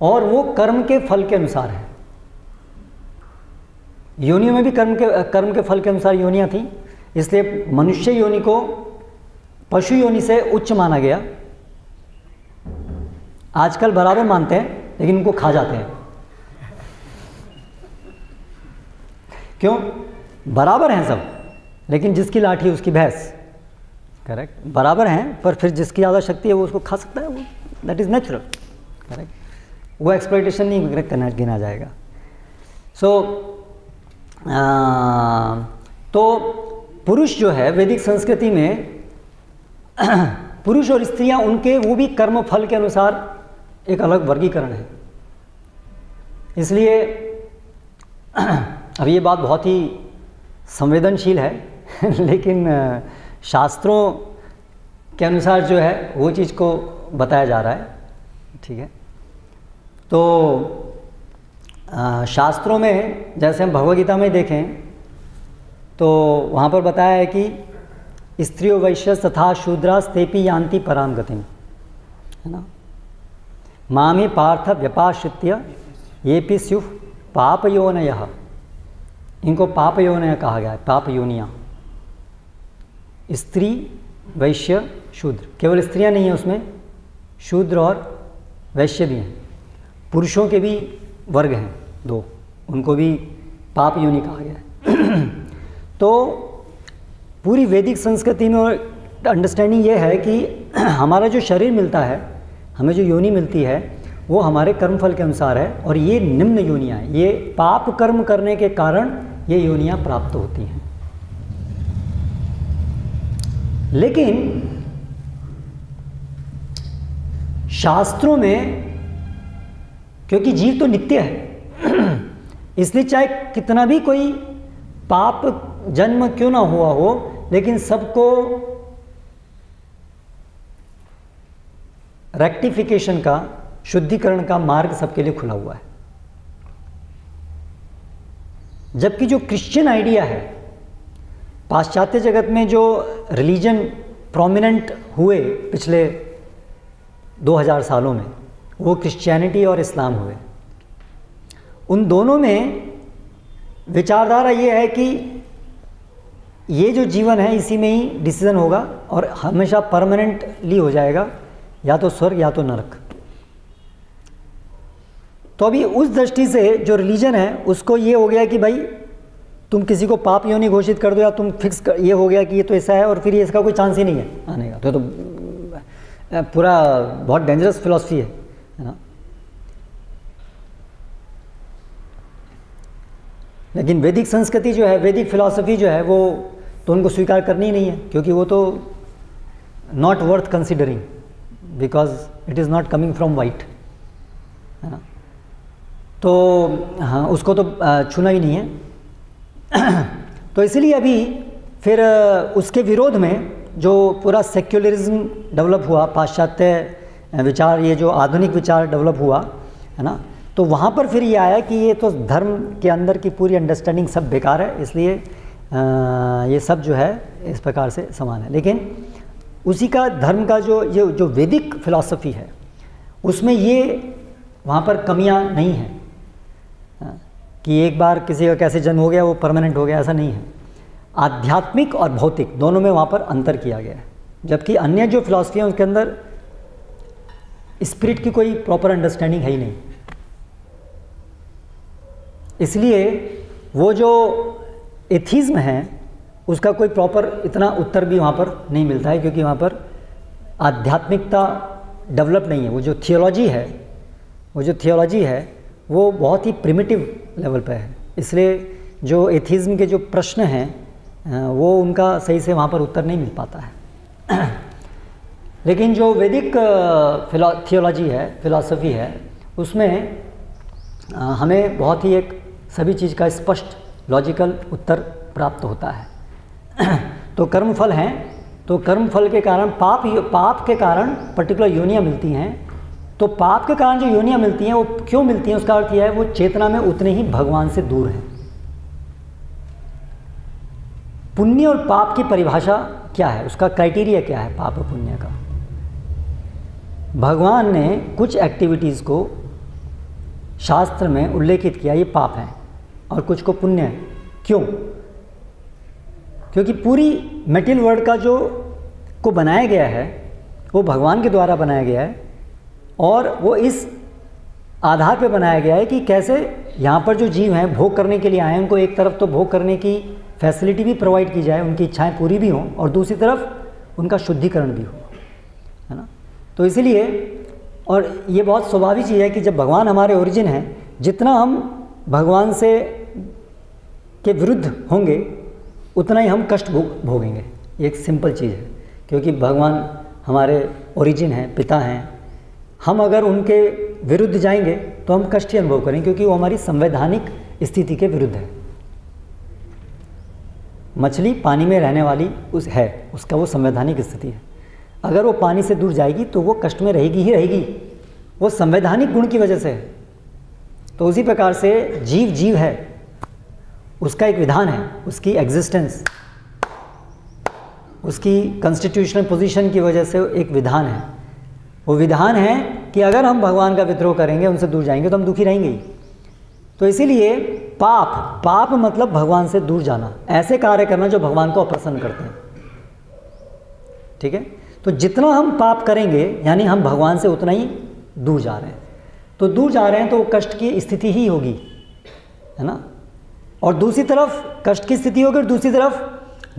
और वो कर्म के फल के अनुसार है। योनियों में भी कर्म के कर्म के फल के अनुसार योनियाँ थी, इसलिए मनुष्य योनि को पशु योनि से उच्च माना गया। आजकल बराबर मानते हैं, लेकिन उनको खा जाते हैं। क्यों? बराबर हैं सब लेकिन जिसकी लाठी उसकी भैंस। करेक्ट बराबर हैं पर फिर जिसकी ज़्यादा शक्ति है वो उसको खा सकता है वो दैट इज़ नेचुरल करेक्ट वो एक्सप्लोइटेशन नहीं करना गिना जाएगा। सो so, तो पुरुष जो है वैदिक संस्कृति में पुरुष और स्त्रियाँ उनके वो भी कर्म फल के अनुसार एक अलग वर्गीकरण है। इसलिए अब ये बात बहुत ही संवेदनशील है, लेकिन शास्त्रों के अनुसार जो है, वो चीज़ को बताया जा रहा है, ठीक है? तो शास्त्रों में, जैसे हम भगवगीता में देखें तो वहाँ पर बताया है कि स्त्रियों वैश्य तथा शूद्रा स्तेपी यान्ति पराम गतिम है ना? मामी पार्थ व्यपाश्रित्य ये पी स्युफ पाप योनय इनको पाप योनय कहा गया है पाप योनिया स्त्री, वैश्य, शूद्र। केवल स्त्रियाँ नहीं हैं उसमें, शूद्र और वैश्य भी हैं। पुरुषों के भी वर्ग हैं, दो। उनको भी पाप योनि कहा गया है। तो पूरी वैदिक संस्कृति में और अंडरस्टैंडिंग ये है कि हमारा जो शरीर मिलता है, हमें जो योनि मिलती है, वो हमारे कर्मफल के अनुसार है और ये निम्न योनियाँ हैं। ये पाप कर्म करने के कारण ये योनियाँ प्राप्त होती हैं। लेकिन शास्त्रों में, क्योंकि जीव तो नित्य है, इसलिए चाहे कितना भी कोई पाप जन्म क्यों ना हुआ हो, लेकिन सबको रेक्टिफिकेशन का, शुद्धिकरण का मार्ग सबके लिए खुला हुआ है। जबकि जो क्रिश्चियन आइडिया है, पाश्चात्य जगत में जो रिलीजन प्रोमिनेंट हुए पिछले 2000 सालों में, वो क्रिश्चियनिटी और इस्लाम हुए। उन दोनों में विचारधारा ये है कि ये जो जीवन है, इसी में ही डिसीज़न होगा और हमेशा परमानेंटली हो जाएगा, या तो स्वर्ग या तो नरक। तो अभी उस दृष्टि से जो रिलीजन है उसको ये हो गया कि भाई तुम किसी को पाप योनि घोषित कर दो या तुम फिक्स कर ये हो गया कि ये तो ऐसा है और फिर ये इसका कोई चांस ही नहीं है आने का। तो, तो पूरा बहुत डेंजरस फिलॉसफी है है ना? लेकिन वैदिक संस्कृति जो है वैदिक फिलॉसफी जो है वो तो उनको स्वीकार करनी ही नहीं है क्योंकि वो तो not worth considering because it is not coming from white है ना? तो हाँ उसको तो छूना ही नहीं है। तो इसलिए अभी फिर उसके विरोध में जो पूरा सेक्युलरिज्म डेवलप हुआ, पाश्चात्य विचार, ये जो आधुनिक विचार डेवलप हुआ, है ना तो वहाँ पर फिर ये आया कि ये तो धर्म के अंदर की पूरी अंडरस्टैंडिंग सब बेकार है, इसलिए ये सब जो है, इस प्रकार से समान है। लेकिन उसी का धर्म का जो, ये जो वैदिक फिलॉसफी है, उसमें ये वहाँ पर कमियाँ नहीं हैं। कि एक बार किसी का कैसे जन्म हो गया, वो परमानेंट हो गया, ऐसा नहीं है। आध्यात्मिक और भौतिक दोनों में वहाँ पर अंतर किया गया है। जबकि अन्य जो फिलॉसफी हैं, उसके अंदर स्पिरिट की कोई प्रॉपर अंडरस्टैंडिंग है ही नहीं। इसलिए वो जो एथीज़्म है, उसका कोई प्रॉपर इतना उत्तर भी वहाँ पर नहीं मिलता है, क्योंकि वहाँ पर आध्यात्मिकता डेवलप नहीं है। वो जो थियोलॉजी है, वो जो थियोलॉजी है, वो बहुत ही प्रिमिटिव लेवल पर है। इसलिए जो एथिज़्म के जो प्रश्न हैं वो उनका सही से वहाँ पर उत्तर नहीं मिल पाता है। लेकिन जो वैदिक थियोलॉजी है फिलॉसफी है, उसमें हमें बहुत ही एक सभी चीज़ का स्पष्ट लॉजिकल उत्तर प्राप्त होता है। तो कर्मफल हैं तो कर्मफल के कारण पाप पाप के कारण पर्टिकुलर योनियाँ मिलती हैं। तो पाप के कारण जो योनियाँ मिलती हैं, वो क्यों मिलती हैं? उसका अर्थ यह है, वो चेतना में उतने ही भगवान से दूर हैं। पुण्य और पाप की परिभाषा क्या है? उसका क्राइटेरिया क्या है पाप और पुण्य का? भगवान ने कुछ एक्टिविटीज़ को शास्त्र में उल्लेखित किया, ये पाप है और कुछ को पुण्य है। क्यों? क्योंकि पूरी मेटेरियल वर्ल्ड का जो को बनाया गया है, वो भगवान के द्वारा बनाया गया है। और वो इस आधार पे बनाया गया है कि कैसे यहाँ पर जो जीव हैं भोग करने के लिए आए उनको एक तरफ़ तो भोग करने की फैसिलिटी भी प्रोवाइड की जाए, उनकी इच्छाएँ पूरी भी हों और दूसरी तरफ़ उनका शुद्धिकरण भी हो, है ना? तो इसीलिए, और ये बहुत स्वाभाविक चीज़ है कि जब भगवान हमारे ओरिजिन हैं, जितना हम भगवान से के विरुद्ध होंगे, उतना ही हम कष्ट भोगेंगे। ये एक सिंपल चीज़ है, क्योंकि भगवान हमारे ओरिजिन हैं, पिता हैं हम अगर उनके विरुद्ध जाएँगे तो हम कष्ट ही अनुभव करेंगे क्योंकि वो हमारी संवैधानिक स्थिति के विरुद्ध है। मछली पानी में रहने वाली उस है, उसका वो संवैधानिक स्थिति है। अगर वो पानी से दूर जाएगी तो वो कष्ट में रहेगी ही रहेगी। वो संवैधानिक गुण की वजह से है। तो उसी प्रकार से जीव जीव है, उसका एक विधान है, उसकी एग्जिस्टेंस उसकी कॉन्स्टिट्यूशनल पोजीशन की वजह से एक विधान है। वो विधान है कि अगर हम भगवान का विद्रोह करेंगे, उनसे दूर जाएँगे तो हम दुखी रहेंगे ही। तो इसीलिए पाप पाप मतलब भगवान से दूर जाना। ऐसे कार्य करना जो भगवान को अप्रसन्न करते हैं। ठीक है? तो जितना हम पाप करेंगे, यानी हम भगवान से उतना ही दूर जा रहे हैं। तो दूर जा रहे हैं तो कष्ट की स्थिति ही होगी, है ना? और दूसरी तरफ़ कष्ट की स्थिति होगी, और दूसरी तरफ़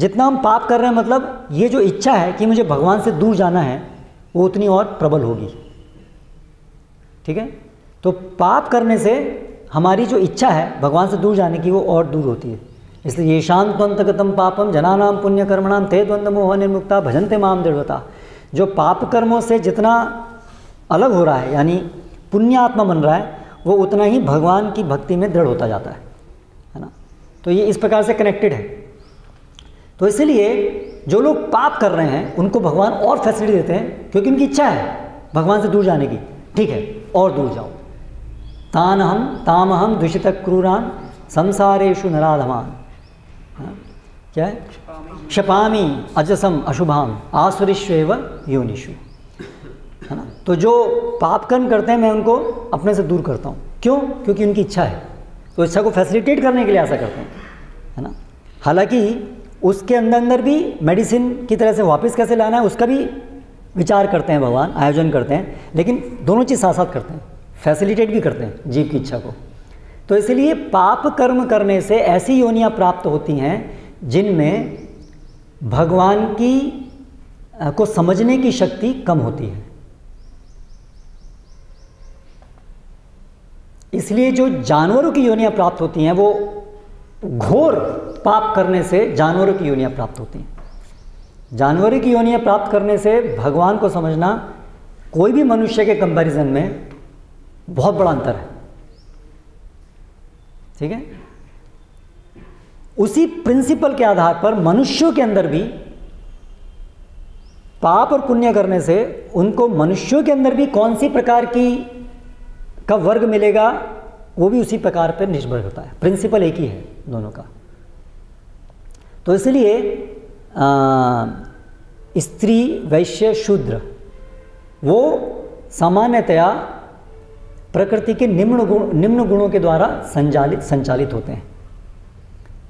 जितना हम पाप कर रहे हैं मतलब ये जो इच्छा है कि मुझे भगवान से दूर जाना है वो उतनी और प्रबल होगी। ठीक है? तो पाप करने से हमारी जो इच्छा है, भगवान से दूर जाने की, वो और दूर होती है। इसलिए ये शांतवंतगतम पापम जनानाम पुण्य कर्मणाम थे द्वंद्व मोह निर्मुक्ता, भजनते माम दृढ़ता। जो पाप कर्मों से जितना अलग हो रहा है, यानी पुण्यात्मा बन रहा है, वो उतना ही भगवान की भक्ति में दृढ़ होता जाता है। है ना? तो ये इस प्रकार से कनेक्टेड है। तो इसलिए जो लोग पाप कर रहे हैं उनको भगवान और फैसिलिटी देते हैं क्योंकि उनकी इच्छा है भगवान से दूर जाने की। ठीक है और दूर जाओ। तान हम ताम हम दूषित क्रूरान संसारेशु नराधमान। हाँ, क्या है? क्षपामी अजसम अशुभाम आसुरिश्व योनिशु है ना? तो जो पाप कर्म करते हैं मैं उनको अपने से दूर करता हूँ। क्यों? क्योंकि उनकी इच्छा है। तो इच्छा को फैसिलिटेट करने के लिए ऐसा करते हैं। है ना? हालाँकि उसके अंदर अंदर भी मेडिसिन की तरह से वापस कैसे लाना है, उसका भी विचार करते हैं भगवान, आयोजन करते हैं, लेकिन दोनों चीज़ साथ साथ करते हैं फैसिलिटेट भी करते हैं जीव की इच्छा को। तो इसलिए पाप कर्म करने से ऐसी योनियाँ प्राप्त होती हैं, जिनमें भगवान की को समझने की शक्ति कम होती है। इसलिए जो जानवरों की योनियाँ प्राप्त होती हैं, वो घोर पाप करने से जानवरों की योनियाँ प्राप्त होती हैं। जानवरों की योनियाँ प्राप्त करने से भगवान को समझना कोई भी मनुष्य के कंपैरिजन में बहुत बड़ा अंतर है। ठीक है? उसी प्रिंसिपल के आधार पर मनुष्यों के अंदर भी पाप और पुण्य करने से उनको मनुष्यों के अंदर भी कौन सी प्रकार की का वर्ग मिलेगा, वो भी उसी प्रकार पर निर्भर होता है। प्रिंसिपल एक ही है। दोनों का। तो इसलिए स्त्री वैश्य शूद्र, वो सामान्यतया प्रकृति के निम्न गुण निम्न गुणों के द्वारा संचालित संचालित होते हैं।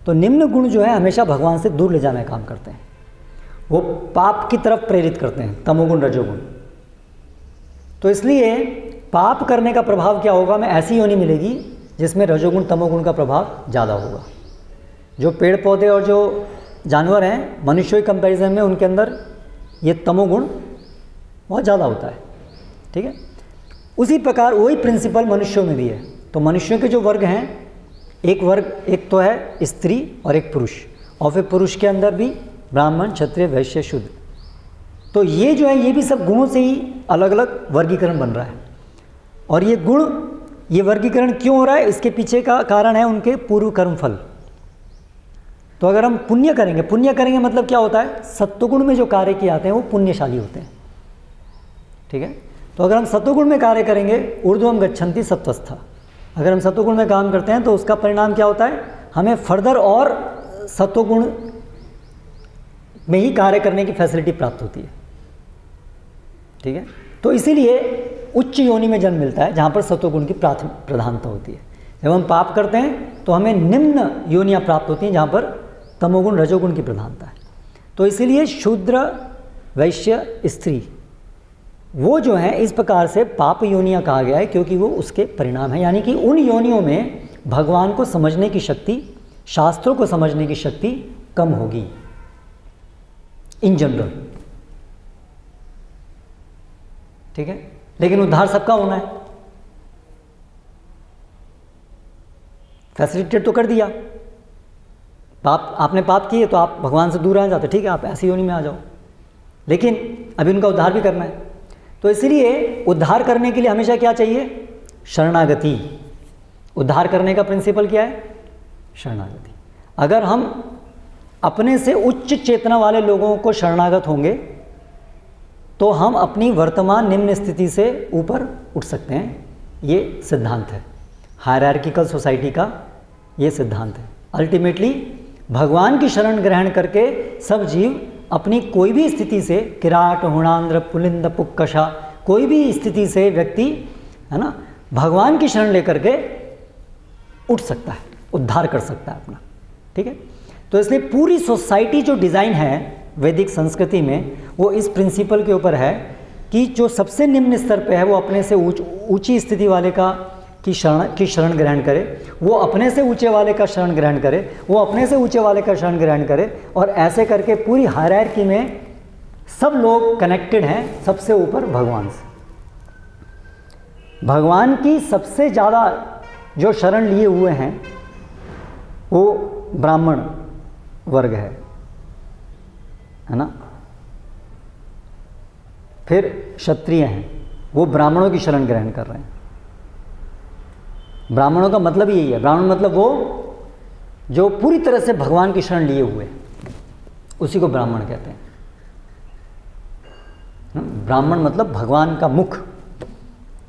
तो निम्न गुण जो है, हमेशा भगवान से दूर ले जाने का काम करते हैं। वो पाप की तरफ़ प्रेरित करते हैं, तमोगुण, रजोगुण। तो इसलिए पाप करने का प्रभाव क्या होगा? हमें ऐसी योनि मिलेगी जिसमें रजोगुण, तमोगुण का प्रभाव ज़्यादा होगा। जो पेड़ पौधे और जो जानवर हैं, मनुष्यों के कंपैरिजन में उनके अंदर ये तमोगुण बहुत ज़्यादा होता है। ठीक है? उसी प्रकार वही प्रिंसिपल मनुष्यों में भी है। तो मनुष्यों के जो वर्ग हैं, एक वर्ग, एक तो है स्त्री और एक पुरुष। और फिर पुरुष के अंदर भी ब्राह्मण, क्षत्रिय, वैश्य, शुद्ध। तो ये जो है, ये भी सब गुणों से ही अलग अलग वर्गीकरण बन रहा है। और ये गुण ये वर्गीकरण क्यों हो रहा है? इसके पीछे का कारण है उनके पूर्व कर्म फल तो अगर हम पुण्य करेंगे पुण्य करेंगे मतलब क्या होता है? सत्वगुण में जो कार्य किए जाते हैं, वो पुण्यशाली होते हैं। ठीक है? तो अगर हम सत्वगुण में कार्य करेंगे ऊर्ध्वम गच्छन्ति सत्वस्था अगर हम सत्वगुण में काम करते हैं तो उसका परिणाम क्या होता है? हमें फर्दर और सत्वगुण में ही कार्य करने की फैसिलिटी प्राप्त होती है। ठीक है? तो इसीलिए उच्च योनि में जन्म मिलता है, जहाँ पर सत्वगुण की प्रधानता होती है। जब हम पाप करते हैं तो हमें निम्न योनियाँ प्राप्त होती हैं, जहाँ पर तमोगुण, रजोगुण की प्रधानता है। तो इसीलिए शूद्र, वैश्य, स्त्री, वो जो है, इस प्रकार से पाप योनियाँ कहा गया है, क्योंकि वो उसके परिणाम है। यानी कि उन योनियों में भगवान को समझने की शक्ति, शास्त्रों को समझने की शक्ति कम होगी। इन जनरल ठीक है? लेकिन उद्धार सबका होना है। फैसिलिटेट तो कर दिया। पाप, आपने पाप किए तो आप भगवान से दूर आ जाते ठीक है, आप ऐसी योनि में आ जाओ। लेकिन अभी उनका उद्धार भी करना है। तो इसलिए उद्धार करने के लिए हमेशा क्या चाहिए? शरणागति। उद्धार करने का प्रिंसिपल क्या है? शरणागति। अगर हम अपने से उच्च चेतना वाले लोगों को शरणागत होंगे तो हम अपनी वर्तमान निम्न स्थिति से ऊपर उठ सकते हैं। ये सिद्धांत है। हायरार्किकल सोसाइटी का ये सिद्धांत है। अल्टीमेटली भगवान की शरण ग्रहण करके सब जीव अपनी कोई भी स्थिति से किराट हुणांद्र, पुलिंद, पुक्कशा, कोई भी स्थिति से व्यक्ति, है ना, भगवान की शरण लेकर के उठ सकता है, उद्धार कर सकता है अपना। ठीक है? तो इसलिए पूरी सोसाइटी जो डिज़ाइन है वैदिक संस्कृति में, वो इस प्रिंसिपल के ऊपर है कि जो सबसे निम्न स्तर पे है, वो अपने से ऊँची स्थिति वाले का, की शरण की शरण ग्रहण करे, वो अपने से ऊँचे वाले का शरण ग्रहण करे, वो अपने से ऊँचे वाले का शरण ग्रहण करे, और ऐसे करके पूरी हायरार्की में सब लोग कनेक्टेड हैं, सबसे ऊपर भगवान से। भगवान की सबसे ज़्यादा जो शरण लिए हुए हैं, वो ब्राह्मण वर्ग है। है ना? फिर क्षत्रिय हैं। वो ब्राह्मणों की शरण ग्रहण कर रहे हैं। ब्राह्मणों का मतलब यही है। ब्राह्मण मतलब वो जो पूरी तरह से भगवान की शरण लिए हुए उसी को ब्राह्मण कहते हैं। ब्राह्मण मतलब भगवान का मुख।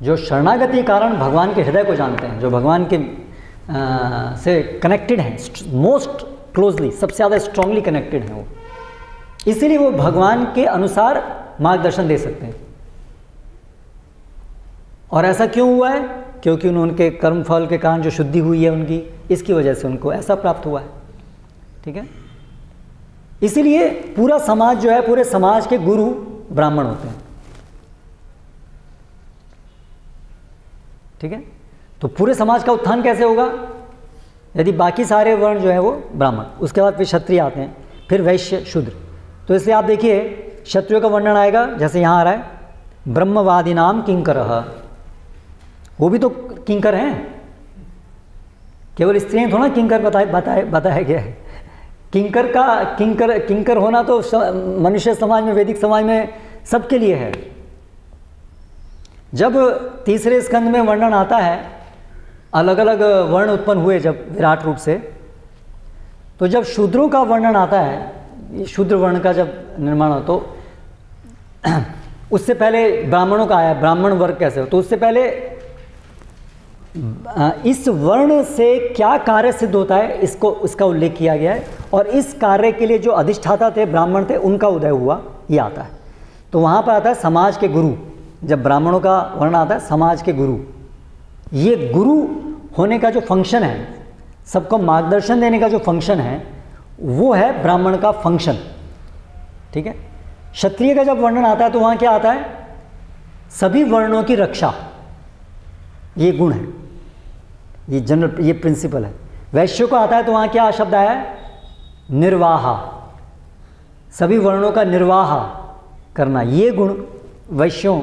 जो शरणागति कारण भगवान के हृदय को जानते हैं जो भगवान के आ, से कनेक्टेड हैं। मोस्ट क्लोजली सबसे ज़्यादा स्ट्रांगली कनेक्टेड हैं वो। इसीलिए वो भगवान के अनुसार मार्गदर्शन दे सकते हैं। और ऐसा क्यों हुआ है? क्योंकि उनके कर्म फल के कारण जो शुद्धि हुई है उनकी, इसकी वजह से उनको ऐसा प्राप्त हुआ है। ठीक है? इसीलिए पूरा समाज जो है, पूरे समाज के गुरु ब्राह्मण होते हैं। ठीक है? तो पूरे समाज का उत्थान कैसे होगा? यदि बाकी सारे वर्ण जो है वो ब्राह्मण, उसके बाद फिर क्षत्रिय आते हैं, फिर वैश्य शूद्र। तो इसलिए आप देखिए, क्षत्रियो का वर्णन आएगा, जैसे यहाँ आ रहा है, ब्रह्मवादी नाम किंकर वो भी तो किंकर हैं। केवल स्त्रियाँ थोड़ा किंकर बताए बताए, बताया गया है। किंकर का, किंकर किंकर होना तो मनुष्य समाज में, वैदिक समाज में सबके लिए है। जब तीसरे स्कंद में वर्णन आता है अलग अलग वर्ण उत्पन्न हुए जब, विराट रूप से तो जब शूद्रों का वर्णन आता है शूद्र वर्ण का जब निर्माण हो तो उससे पहले ब्राह्मणों का आया, ब्राह्मण वर्ग कैसे हो? तो उससे पहले इस वर्ण से क्या कार्य सिद्ध होता है, इसको, इसका उल्लेख किया गया है। और इस कार्य के लिए जो अधिष्ठाता थे, ब्राह्मण थे, उनका उदय हुआ, ये आता है। तो वहाँ पर आता है समाज के गुरु। जब ब्राह्मणों का वर्ण आता है, समाज के गुरु। ये गुरु होने का जो फ़ंक्शन है, सबको मार्गदर्शन देने का जो फ़ंक्शन है वो है ब्राह्मण का फ़ंक्शन ठीक है? क्षत्रिय का जब वर्णन आता है तो वहाँ क्या आता है? सभी वर्णों की रक्षा. ये गुण है. ये जनरल ये प्रिंसिपल है. वैश्य को आता है तो वहाँ क्या शब्द आया निर्वाह. सभी वर्णों का निर्वाह करना. ये गुण वैश्यों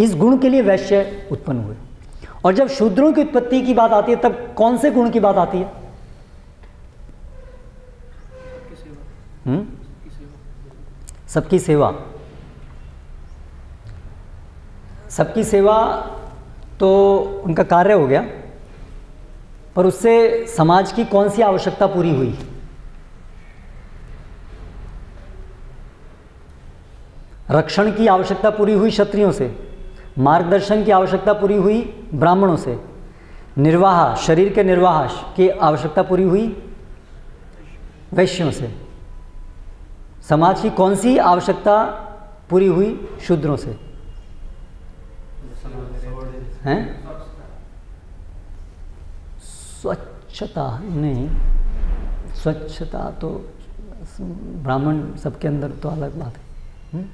इस गुण के लिए वैश्य उत्पन्न हुए. और जब शूद्रों की उत्पत्ति की बात आती है, तब कौन से गुण की बात आती है? सबकी सेवा। सबकी सेवा तो उनका कार्य हो गया, पर उससे समाज की कौन सी आवश्यकता पूरी हुई? रक्षण की आवश्यकता पूरी हुई क्षत्रियों से, मार्गदर्शन की आवश्यकता पूरी हुई ब्राह्मणों से, निर्वाह, शरीर के निर्वाह की आवश्यकता पूरी हुई वैश्यों से। समाज की कौन सी आवश्यकता पूरी हुई शूद्रों से? हैं? स्वच्छता नहीं। स्वच्छता तो ब्राह्मण सबके अंदर तो अलग बात है। हुँ?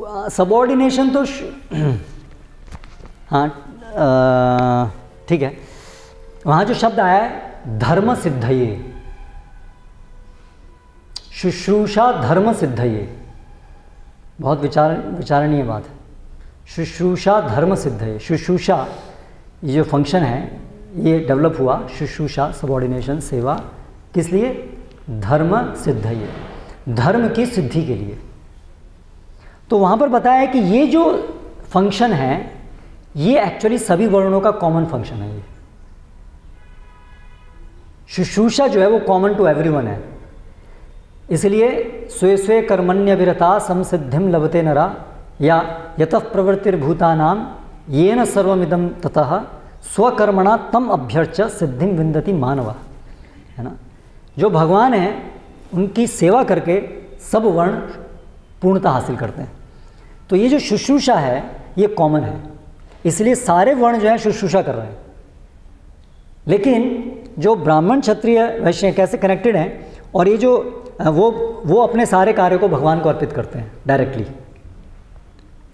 कैसे सबॉर्डिनेशन तो हाँ ठीक है। वहाँ जो शब्द आया है धर्म सिद्धये शुश्रूषा धर्म सिद्ध ये। बहुत विचार, विचारणीय बात है। शुश्रूषा धर्म सिद्धये शुश्रूषा, ये जो फ़ंक्शन है, ये डेवलप हुआ शुश्रूषा सबॉर्डिनेशन सेवा किस लिए? धर्म सिद्ध ये। धर्म की सिद्धि के लिए। तो वहाँ पर बताया है कि ये जो फ़ंक्शन है, ये एक्चुअली सभी वर्णों का कॉमन फ़ंक्शन है ये। शुश्रूषा जो है वो कॉमन टू एवरीवन है। इसलिए स्वे स्वे कर्मण्य विरता समसिद्धिम लभते नरा, या यतः प्रवृत्तिर्भूतानाम येन सर्वमिदम ततः स्वकर्मणा तम अभ्यर्च सिद्धिम विंदती मानव। है ना? जो भगवान हैं, उनकी सेवा करके सब वर्ण पूर्णता हासिल करते हैं। तो ये जो शुश्रूषा है, ये कॉमन है। इसलिए सारे वर्ण जो हैं, शुश्रूषा कर रहे हैं। लेकिन जो ब्राह्मण क्षत्रिय वैश्य कैसे कनेक्टेड हैं, और ये जो वो वो अपने सारे कार्यों को भगवान को अर्पित करते हैं डायरेक्टली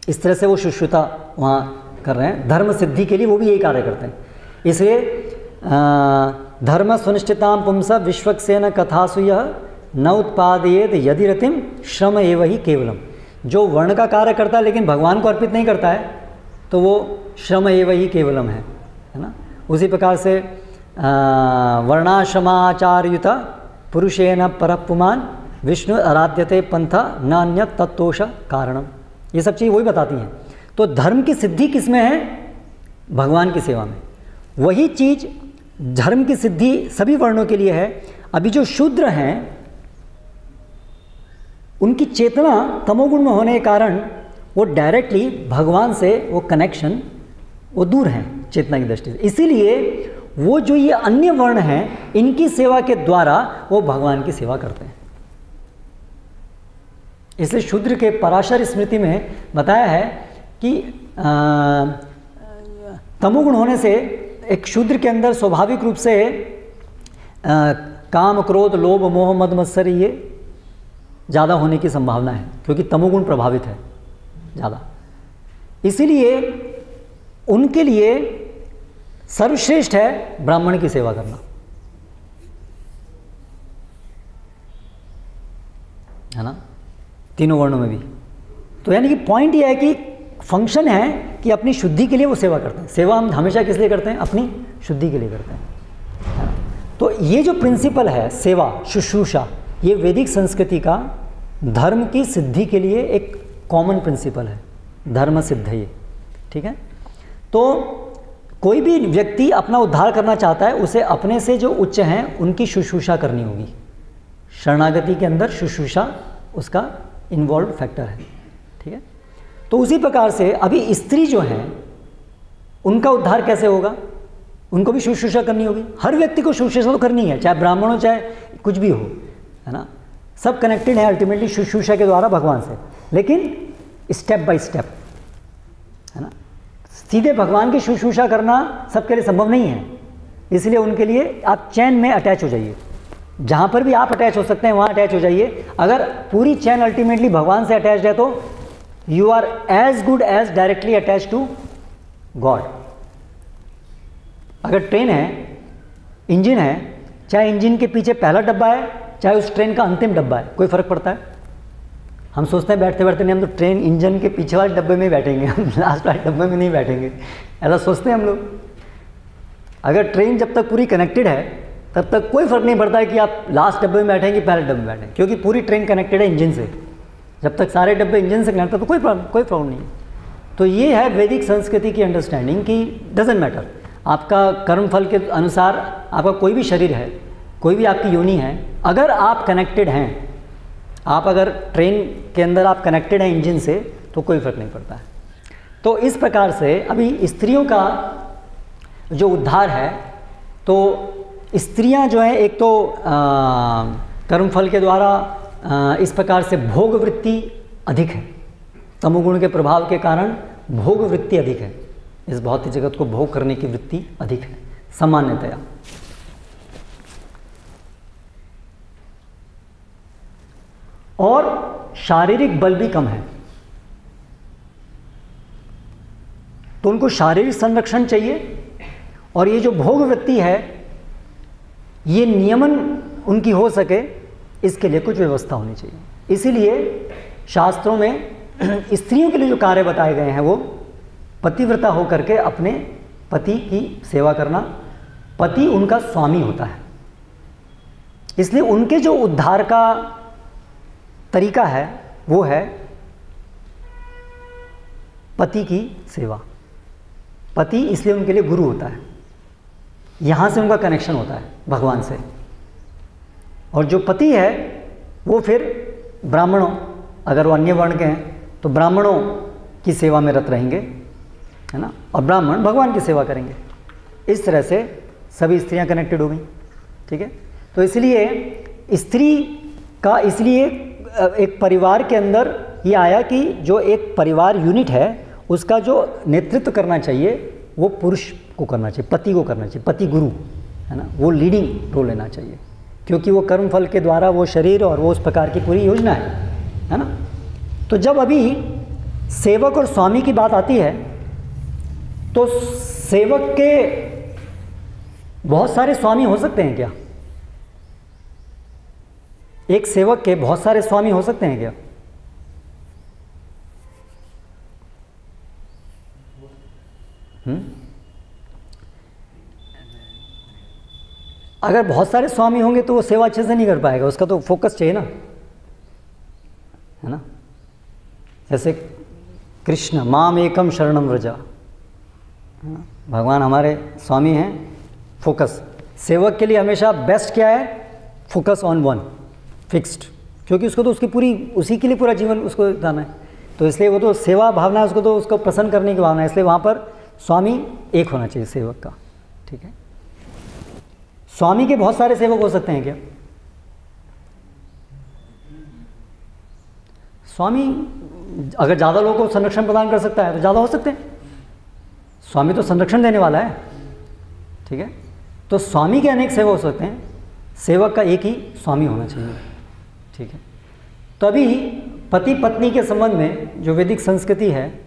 इस तरह से वो शुश्रुता वहाँ कर रहे हैं। धर्म सिद्धि के लिए वो भी यही कार्य करते हैं। इसलिए धर्म सुनिश्चिताम पुंस विश्वक्सेन कथासु यह न उत्पादयेत यदि रतिम श्रम एव ही केवलम। जो वर्ण का कार्य करता है, लेकिन भगवान को अर्पित नहीं करता है तो वो श्रम एव ही केवलम है है ना? उसी प्रकार से वर्णाश्रमाचार्युत पुरुषेण परपुमान, विष्णु आराध्यते पंथ न अन्य तत्तोष कारणम। ये सब चीज़ वही बताती हैं। तो धर्म की सिद्धि किसमें है? भगवान की सेवा में। वही चीज़ धर्म की सिद्धि सभी वर्णों के लिए है। अभी जो शूद्र हैं, उनकी चेतना तमोगुण में होने के कारण वो डायरेक्टली भगवान से वो कनेक्शन वो दूर हैं चेतना की दृष्टि से। इसीलिए वो जो ये अन्य वर्ण हैं इनकी सेवा के द्वारा वो भगवान की सेवा करते हैं। इसलिए शूद्र के पराशर स्मृति में बताया है कि तमोगुण होने से एक शूद्र के अंदर स्वाभाविक रूप से अ, काम क्रोध लोभ मोह मद मत्सर ये ज़्यादा होने की संभावना है क्योंकि तमोगुण प्रभावित है ज़्यादा। इसीलिए उनके लिए सर्वश्रेष्ठ है ब्राह्मण की सेवा करना। है ना? तीनों वर्णों में भी। तो यानी कि पॉइंट ये है कि फ़ंक्शन है कि अपनी शुद्धि के लिए वो सेवा करते हैं। सेवा हम हमेशा किस लिए करते हैं? अपनी शुद्धि के लिए करते हैं। तो ये जो प्रिंसिपल है, सेवा, शुश्रूषा, ये वैदिक संस्कृति का धर्म की सिद्धि के लिए एक कॉमन प्रिंसिपल है। धर्म सिद्ध ये। ठीक है? तो कोई भी व्यक्ति अपना उद्धार करना चाहता है, उसे अपने से जो उच्च हैं, उनकी शुश्रूषा करनी होगी। शरणागति के अंदर शुश्रूषा, उसका इन्वॉल्व फैक्टर है। ठीक है? तो उसी प्रकार से अभी स्त्री जो हैं, उनका उद्धार कैसे होगा? उनको भी शुश्रूषा करनी होगी। हर व्यक्ति को शुश्रूषा तो करनी है, चाहे ब्राह्मण हो, चाहे कुछ भी हो, है ना? सब कनेक्टेड है अल्टीमेटली शुश्रूषा के द्वारा भगवान से। लेकिन स्टेप बाय स्टेप है ना? सीधे भगवान की शुश्रूषा करना सबके लिए संभव नहीं है। इसलिए उनके लिए आप चैन में अटैच हो जाइए। जहाँ पर भी आप अटैच हो सकते हैं, वहाँ अटैच हो जाइए। अगर पूरी चैन अल्टीमेटली भगवान से अटैच है तो you are as good as directly attach to God अगर ट्रेन है इंजन है, चाहे इंजन के पीछे पहला डब्बा है, चाहे उस ट्रेन का अंतिम डब्बा है, कोई फ़र्क पड़ता है? हम सोचते हैं बैठते बैठते नहीं, हम तो ट्रेन इंजन के पीछे वाले डब्बे में बैठेंगे। हम लास्ट वाले डब्बे में नहीं बैठेंगे। ऐसा सोचते हैं हम लोग। अगर ट्रेन जब तक पूरी कनेक्टेड है, तब तक कोई फ़र्क नहीं पड़ता है कि आप लास्ट डब्बे में बैठेंगे पहले डब्बे में बैठेंगे क्योंकि पूरी ट्रेन कनेक्टेड है इंजन से। जब तक सारे डब्बे इंजन से कनेक्ट तो कोई प्रॉब्लम कोई प्रॉब्लम नहीं तो ये है वैदिक संस्कृति की अंडरस्टैंडिंग कि डजेंट मैटर आपका कर्म फल के अनुसार आपका कोई भी शरीर है, कोई भी आपकी योनि है, अगर आप कनेक्टेड हैं आप अगर ट्रेन के अंदर आप कनेक्टेड हैं इंजन से तो कोई फ़र्क नहीं पड़ता। है तो इस प्रकार से अभी स्त्रियों का जो उद्धार है तो स्त्रियाँ जो हैं एक तो कर्मफल के द्वारा आ, इस प्रकार से भोग वृत्ति अधिक है। तमोगुण के प्रभाव के कारण भोग वृत्ति अधिक है। इस भौतिक जगत को भोग करने की वृत्ति अधिक है। सामान्यतया। और शारीरिक बल भी कम है। तो उनको शारीरिक संरक्षण चाहिए और ये जो भोग वृत्ति है, ये नियमन उनकी हो सके, इसके लिए कुछ व्यवस्था होनी चाहिए। इसीलिए शास्त्रों में स्त्रियों के लिए जो कार्य बताए गए हैं, वो पतिव्रता होकर के अपने पति की सेवा करना, पति उनका स्वामी होता है। इसलिए उनके जो उद्धार का तरीका है, वो है पति की सेवा। पति इसलिए उनके लिए गुरु होता है। यहाँ से उनका कनेक्शन होता है, भगवान से। और जो पति है, वो फिर ब्राह्मणों, अगर वो अन्य वर्ण के हैं तो ब्राह्मणों की सेवा में रत रहेंगे, है ना? और ब्राह्मण भगवान की सेवा करेंगे। इस तरह से सभी स्त्रियाँ कनेक्टेड हो गई, ठीक है? तो इसलिए स्त्री का इसलिए एक परिवार के अंदर ये आया कि जो एक परिवार यूनिट है, उसका जो नेतृत्व करना चाहिए, वो पुरुष को करना चाहिए, पति को करना चाहिए, पति गुरु, है ना? वो लीडिंग रोल लेना चाहिए। क्योंकि वो कर्म फल के द्वारा वो शरीर और वो उस प्रकार की पूरी योजना है है ना? तो जब अभी सेवक और स्वामी की बात आती है तो सेवक के बहुत सारे स्वामी हो सकते हैं क्या? एक सेवक के बहुत सारे स्वामी हो सकते हैं क्या? हुँ? अगर बहुत सारे स्वामी होंगे तो वो सेवा अच्छे से नहीं कर पाएगा, उसका तो फोकस चाहिए ना। है ना? जैसे कृष्ण, माम एकम शरणम व्रजा। भगवान हमारे स्वामी हैं फोकस सेवक के लिए हमेशा बेस्ट क्या है? फोकस ऑन वन फिक्स्ड, क्योंकि उसको तो उसकी पूरी, उसी के लिए पूरा जीवन उसको जाना है। तो इसलिए वो तो सेवा भावना उसको तो उसको प्रसन्न करने की भावना है, इसलिए वहाँ पर स्वामी एक होना चाहिए सेवक का, ठीक है? स्वामी के बहुत सारे सेवक हो सकते हैं क्या? स्वामी अगर ज़्यादा लोगों को संरक्षण प्रदान कर सकता है तो ज़्यादा हो सकते हैं। स्वामी तो संरक्षण देने वाला है, ठीक है? तो स्वामी के अनेक सेवक हो सकते हैं, सेवक का एक ही स्वामी होना चाहिए। ठीक है। तभी पति पत्नी के संबंध में जो वैदिक संस्कृति है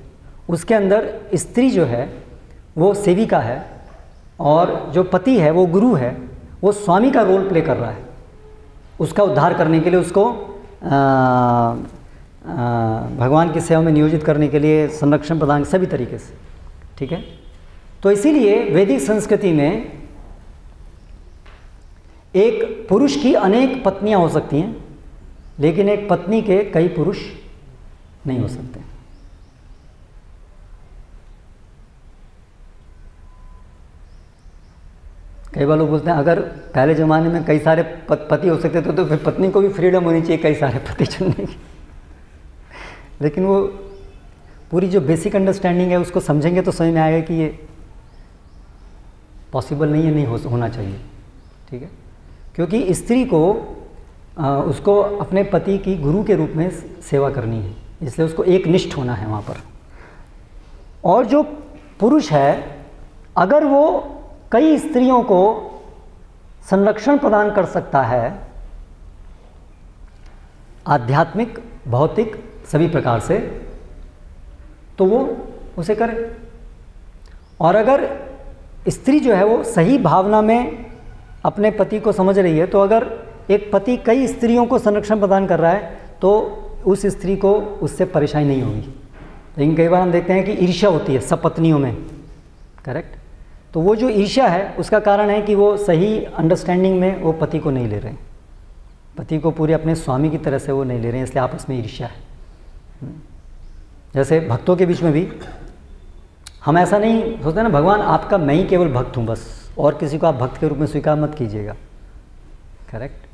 उसके अंदर स्त्री जो है वो सेविका है और जो पति है वो गुरु है वो स्वामी का रोल प्ले कर रहा है। उसका उद्धार करने के लिए उसको आ, आ, भगवान की सेवा में नियोजित करने के लिए संरक्षण प्रदान सभी तरीके से ठीक है। तो इसीलिए वैदिक संस्कृति में एक पुरुष की अनेक पत्नियाँ हो सकती हैं लेकिन एक पत्नी के कई पुरुष नहीं हो सकते। कई बार लोग बोलते हैं, अगर पहले ज़माने में कई सारे पति हो सकते थे तो फिर पत्नी को भी फ्रीडम होनी चाहिए कई सारे पति चुनने की। लेकिन वो पूरी जो बेसिक अंडरस्टैंडिंग है, उसको समझेंगे तो समझ में आएगा कि ये पॉसिबल नहीं है, नहीं हो, होना चाहिए। ठीक है? क्योंकि स्त्री को उसको अपने पति की गुरु के रूप में सेवा करनी है। इसलिए उसको एक निष्ठ होना है वहाँ पर। और जो पुरुष है, अगर वो कई स्त्रियों को संरक्षण प्रदान कर सकता है, आध्यात्मिक, भौतिक सभी प्रकार से तो वो उसे करे। और अगर स्त्री जो है वो सही भावना में अपने पति को समझ रही है तो अगर एक पति कई स्त्रियों को संरक्षण प्रदान कर रहा है तो उस स्त्री को उससे परेशानी नहीं होगी। लेकिन कई बार हम देखते हैं कि ईर्ष्या होती है सब पत्नियों में। करेक्ट तो वो जो ईर्ष्या है, उसका कारण है कि वो सही अंडरस्टैंडिंग में वो पति को नहीं ले रहे हैं। पति को पूरे अपने स्वामी की तरह से वो नहीं ले रहे हैं, इसलिए आपस में ईर्ष्या है। हम्म। जैसे भक्तों के बीच में भी, हम ऐसा नहीं सोचते ना, भगवान आपका मैं ही केवल भक्त हूँ बस, और किसी को आप भक्त के रूप में स्वीकार मत कीजिएगा। करेक्ट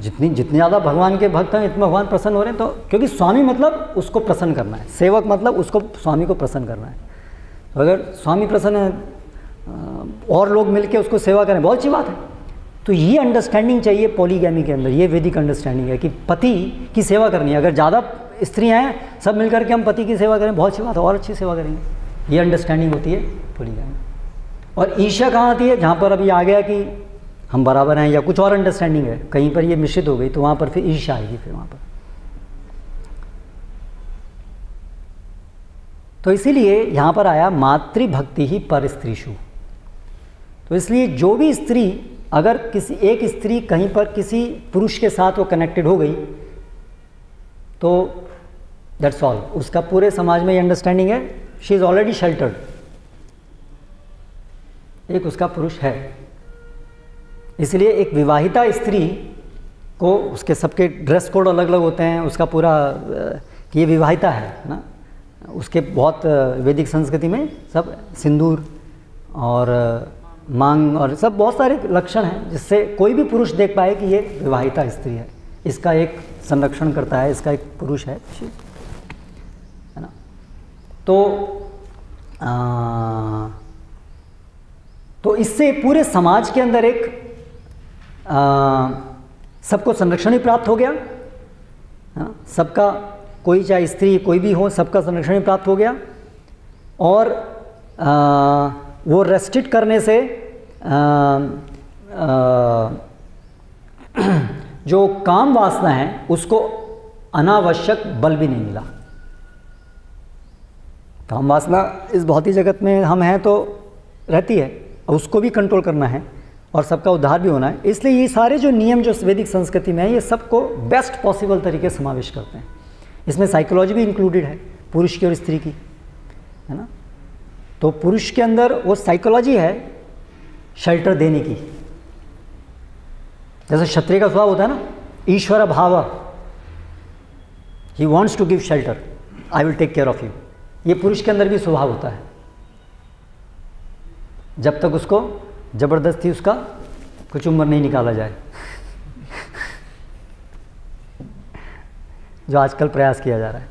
जितनी जितने ज़्यादा भगवान के भक्त हैं, इतने भगवान प्रसन्न हो रहे हैं तो क्योंकि स्वामी मतलब उसको प्रसन्न करना है। सेवक मतलब उसको स्वामी को प्रसन्न करना है। तो अगर स्वामी प्रसन्न है और लोग मिलके उसको सेवा करें, बहुत अच्छी बात है। तो ये अंडरस्टैंडिंग चाहिए पॉलीगैमी के अंदर, ये वैदिक अंडरस्टैंडिंग है कि पति की सेवा करनी है। अगर ज़्यादा स्त्रियाँ हैं, सब मिलकर के हम पति की सेवा करें, बहुत अच्छी बात है, और अच्छी सेवा करेंगे। ये अंडरस्टैंडिंग होती है पॉलीगैमी और ईर्ष्या कहाँ आती है? जहाँ पर अभी आ गया कि हम बराबर हैं या कुछ और अंडरस्टैंडिंग है, कहीं पर ये मिश्रित हो गई तो वहाँ पर फिर ईर्षा आएगी फिर वहाँ पर। तो इसीलिए यहाँ पर आया मातृभक्ति ही पर स्त्रीशु तो इसलिए जो भी स्त्री, अगर किसी एक स्त्री कहीं पर किसी पुरुष के साथ वो कनेक्टेड हो गई तो दैट्स ऑल उसका पूरे समाज में ये अंडरस्टैंडिंग है शी इज़ ऑलरेडी शेल्टर्ड एक उसका पुरुष है। इसलिए एक विवाहिता स्त्री को उसके सबके ड्रेस कोड अलग अलग होते हैं उसका पूरा कि ये विवाहिता है ना? उसके बहुत वैदिक संस्कृति में सब सिंदूर और मांग और सब बहुत सारे लक्षण हैं जिससे कोई भी पुरुष देख पाए कि ये विवाहिता स्त्री है। इसका एक संरक्षण करता है इसका एक पुरुष है है ना? तो आ, तो इससे पूरे समाज के अंदर एक सबको संरक्षण ही प्राप्त हो गया। सबका कोई चाहे स्त्री कोई भी हो सबका संरक्षण ही प्राप्त हो गया। और आ, वो रेस्ट्रिक्ट करने से आ, आ, जो काम वासना है उसको अनावश्यक बल भी नहीं मिला। काम वासना इस भौतिक जगत में हम हैं तो रहती है उसको भी कंट्रोल करना है। और सबका उद्धार भी होना है। इसलिए ये सारे जो नियम, जो वैदिक संस्कृति में है, ये सबको बेस्ट पॉसिबल तरीके से समावेश करते हैं। इसमें साइकोलॉजी भी इंक्लूडेड है, पुरुष की और स्त्री की, है ना? तो पुरुष के अंदर वो साइकोलॉजी है शेल्टर देने की। जैसे क्षत्रिय का स्वभाव होता है ना, ईश्वर भाव। He wants to give shelter I will take care of you ये पुरुष के अंदर भी स्वभाव होता है। जब तक उसको ज़बरदस्ती उसका कुछ उम्र नहीं निकाला जाए। जो आजकल प्रयास किया जा रहा है।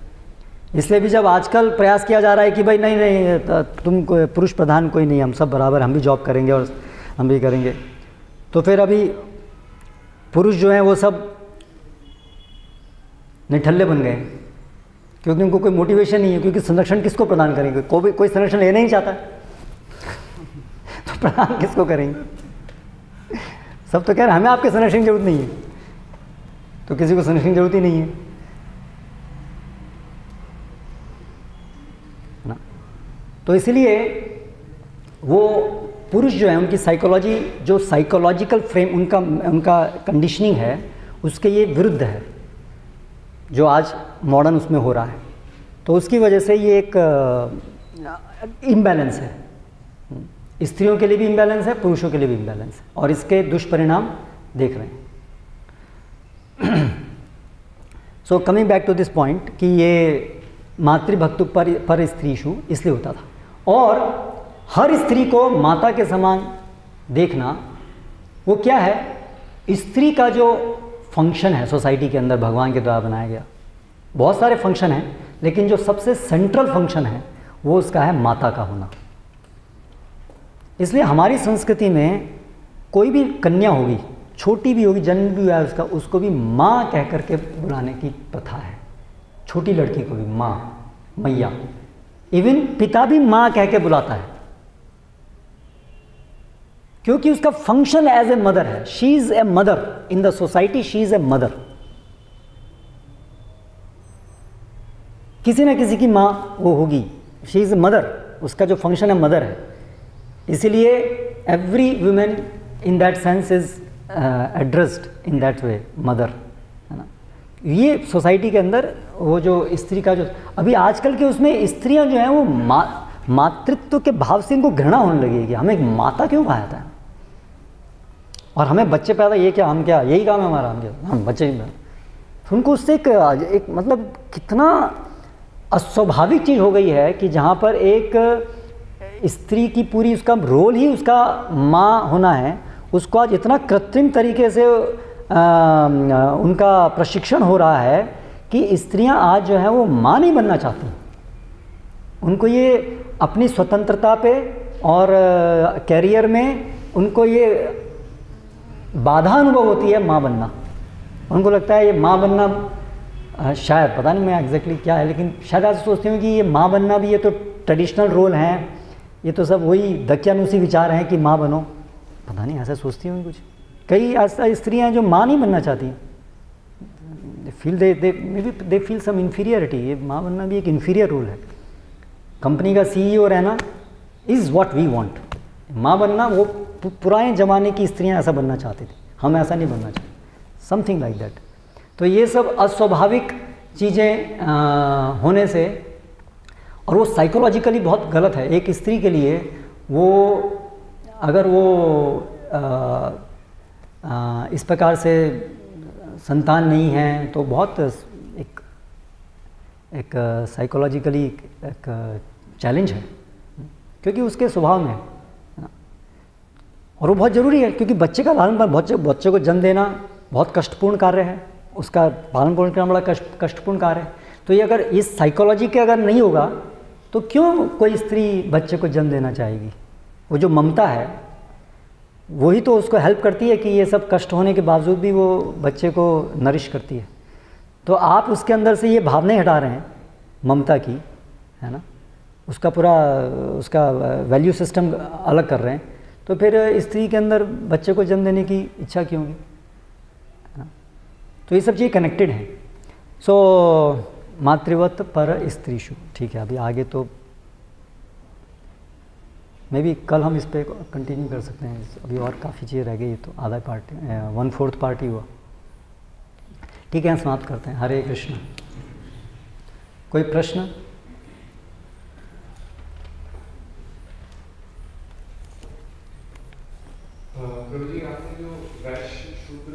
इसलिए भी जब आजकल प्रयास किया जा रहा है कि भाई नहीं नहीं तुम पुरुष प्रधान कोई नहीं, हम सब बराबर, हम भी जॉब करेंगे और हम भी करेंगे। तो फिर अभी पुरुष जो हैं वो सब निठल्ले बन गए क्योंकि उनको कोई मोटिवेशन नहीं है, क्योंकि संरक्षण किसको प्रदान करेंगे? कोई कोई संरक्षण लेना ही चाहता। तो प्रदान किसको करेंगे? सब तो कह रहे हमें आपके संरक्षण की ज़रूरत नहीं है। तो किसी को संरक्षण की ज़रूरत ही नहीं है। ना? तो इसलिए वो पुरुष जो है, उनकी साइकोलॉजी जो साइकोलॉजिकल फ्रेम उनका उनका कंडीशनिंग है, उसके ये विरुद्ध है, जो आज मॉडर्न उसमें हो रहा है। तो उसकी वजह से ये एक इम्बैलेंस है। स्त्रियों के लिए भी इम्बैलेंस है, पुरुषों के लिए भी इम्बैलेंस है। और इसके दुष्परिणाम देख रहे हैं। So coming back to this point कि ये मातृभक्तु पर पर स्त्रीशु इसलिए होता था। और हर स्त्री को माता के समान देखना, वो क्या है? स्त्री का जो फ़ंक्शन है सोसाइटी के अंदर भगवान के द्वारा बनाया गया, बहुत सारे फ़ंक्शन हैं, लेकिन जो सबसे सेंट्रल फ़ंक्शन है, वो उसका है माता का होना। इसलिए हमारी संस्कृति में कोई भी कन्या होगी, छोटी भी होगी, जन्म भी हुआ है उसका, उसको भी माँ कह करके बुलाने की प्रथा है। छोटी लड़की को भी, माँ, मैया इवन पिता भी माँ कह के बुलाता है। क्योंकि उसका फ़ंक्शन एज ए मदर है। She is a mother in the society she is a mother किसी ना किसी की माँ वो होगी। शी इज़ ए मदर उसका जो फ़ंक्शन है मदर है। इसीलिए every women in that sense is addressed in that way mother है ना? ये सोसाइटी के अंदर वो जो स्त्री का जो अभी आजकल के उसमें स्त्रियाँ जो हैं वो मा, मातृत्व के भाव से इनको घृणा होने लगी कि हमें माता क्यों कहा जाता है और हमें बच्चे पैदा ये क्या हम क्या यही काम है हमारा हम क्या? हम बच्चे ही तो उनको उससे एक, एक मतलब कितना अस्वाभाविक चीज़ हो गई है कि जहाँ पर एक स्त्री की पूरी उसका रोल ही उसका माँ होना है उसको आज इतना कृत्रिम तरीके से आ, उनका प्रशिक्षण हो रहा है कि स्त्रियाँ आज जो है वो माँ नहीं बनना चाहती। उनको ये अपनी स्वतंत्रता पे और कैरियर में उनको ये बाधा अनुभव होती है माँ बनना। उनको लगता है ये माँ बनना शायद पता नहीं मैं एग्जैक्टली क्या है लेकिन शायद ऐसा सोचती हूँ कि ये माँ बनना भी ये तो ट्रेडिशनल रोल हैं। ये तो सब वही दक्यानुसी विचार हैं कि माँ बनो। पता नहीं, ऐसा सोचती हूँ कुछ। कई ऐसा स्त्रियाँ हैं जो माँ नहीं बनना चाहती। Feel they they may be they feel some inferiority ये माँ बनना भी एक इन्फीरियर रोल है। कंपनी का सीईओ रहना इज़ वॉट वी वॉन्ट माँ बनना, वो पुराने ज़माने की स्त्रियाँ ऐसा बनना चाहती थी। हम ऐसा नहीं बनना चाहते। समथिंग लाइक दैट तो ये सब अस्वाभाविक चीज़ें होने से और वो साइकोलॉजिकली बहुत गलत है। एक स्त्री के लिए वो अगर वो आ, आ, इस प्रकार से संतान नहीं है तो बहुत एक एक साइकोलॉजिकली एक एक चैलेंज है। क्योंकि उसके स्वभाव में? और वो बहुत ज़रूरी है क्योंकि बच्चे का लालन पालन बच्चे बच्चे को जन्म देना बहुत कष्टपूर्ण कार्य है। उसका पालन पोषण करना बड़ा कष्ट कष्टपूर्ण कार्य है। तो ये अगर इस साइकोलॉजी के अगर नहीं होगा तो क्यों कोई स्त्री बच्चे को जन्म देना चाहेगी? वो जो ममता है, वही तो उसको हेल्प करती है कि ये सब कष्ट होने के बावजूद भी वो बच्चे को नरिश करती है। तो आप उसके अंदर से ये भावनाएँ हटा रहे हैं, ममता की, है ना? उसका पूरा, उसका वैल्यू सिस्टम अलग कर रहे हैं। तो फिर स्त्री के अंदर बच्चे को जन्म देने की इच्छा क्यों होगी? है ना? तो ये सब चीज़ें कनेक्टेड हैं। सो मातृवत पर स्त्रीशु ठीक है, अभी आगे तो मे बी कल हम इस पर कंटिन्यू कर सकते हैं। अभी और काफ़ी चीज़ें रह गई तो आधा पार्ट वन फोर्थ पार्ट हुआ। ठीक है समाप्त करते हैं। हरे कृष्ण। कोई प्रश्न? आपने जो वैश्य शूद्र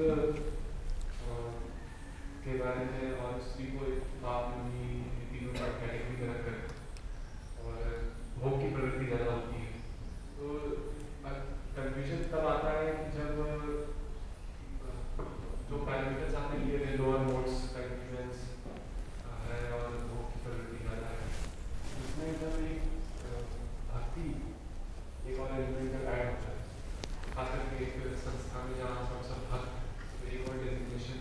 के बारे में और स्त्री को एक पाप मुनि तीनों का कैटेगरी में रखकर और प्रवृत्ति ज़्यादा होती है। तो कन्फ्यूज़न तब आता है कि जब जो पैरामीटर्स आपने लिए थे लोअर मोड्स का इन्फ्लुएंस है और भोग की प्रवृत्ति ज़्यादा है उसमें जब एक अ, भक्ति एक और एलिमेंट ऐड होता है खासकर के एक संस्था में जहाँ सब सब भक्त तो एक और डेजिग्नेशन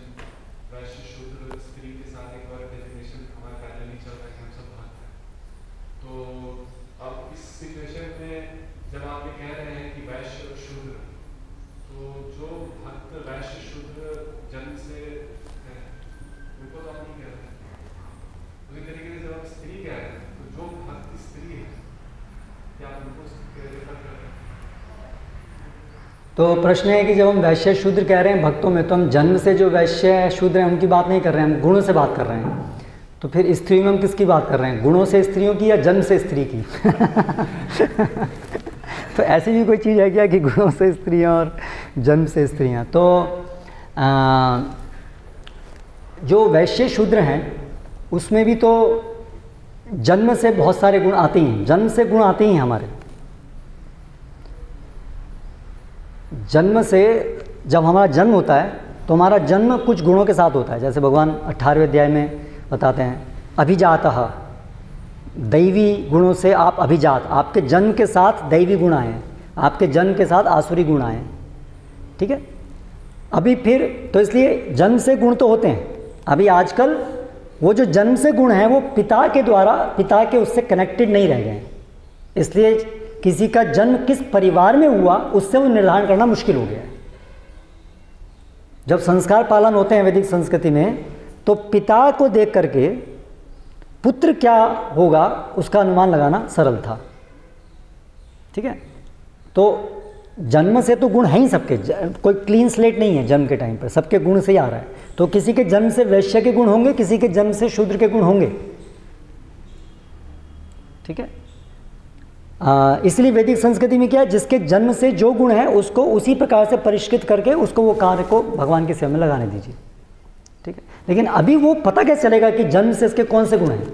वैश्य शूद्र स्त्री के साथ एक और डेजिग्नेशन हमारा पैरेलली चल रहा है कि हम सब भक्त हैं तो अब इस सिचुएशन में जब आप ये कह रहे हैं कि वैश्य और शूद्र तो जो भक्त वैश्य शूद्र जन्म से है उनको तो आप नहीं कह रहे हैं उसी तरीके से जब आप स्त्री कह रहे हैं तो जो भक्त स्त्री है क्या आप उनको रेफर कर रहे हैं तो प्रश्न है कि जब हम वैश्य शूद्र कह रहे हैं भक्तों में तो हम जन्म से जो वैश्य शूद्र हैं उनकी बात नहीं कर रहे हैं हम गुणों से बात कर रहे हैं। तो फिर स्त्री में हम किसकी बात कर रहे हैं? गुणों से स्त्रियों की या जन्म से स्त्री की? तो ऐसी भी कोई चीज़ है क्या कि गुणों से स्त्रियाँ और जन्म से स्त्रियाँ? तो आ, जो वैश्य शूद्र हैं उसमें भी तो जन्म से बहुत सारे गुण आते ही हैं। जन्म से गुण आते ही हैं हमारे। जन्म से जब हमारा जन्म होता है तो हमारा जन्म कुछ गुणों के साथ होता है। जैसे भगवान अट्ठारहवें अध्याय में बताते हैं, अभिजात। दैवी गुणों से आप अभिजात, आपके जन्म के साथ दैवी गुण आए, आपके जन्म के साथ आसुरी गुण आए। ठीक है? अभी फिर तो इसलिए जन्म से गुण तो होते हैं। अभी आजकल वो जो जन्म से गुण हैं, वो पिता के द्वारा, पिता के उससे कनेक्टेड नहीं रह गए इसलिए किसी का जन्म किस परिवार में हुआ, उससे वो निर्धारण करना मुश्किल हो गया है। जब संस्कार पालन होते हैं वैदिक संस्कृति में तो पिता को देख करके पुत्र क्या होगा, उसका अनुमान लगाना सरल था। ठीक है? तो जन्म से तो गुण है ही सबके। कोई क्लीन स्लेट नहीं है जन्म के टाइम पर। सबके गुण से ही आ रहा है। तो किसी के जन्म से वैश्य के गुण होंगे, किसी के जन्म से शूद्र के गुण होंगे। ठीक है? इसलिए वैदिक संस्कृति में क्या है जिसके जन्म से जो गुण है उसको उसी प्रकार से परिष्कृत करके उसको वो कार्य को भगवान की सेवा में लगाने दीजिए। ठीक है? लेकिन अभी वो पता कैसे चलेगा कि जन्म से इसके कौन से गुण हैं?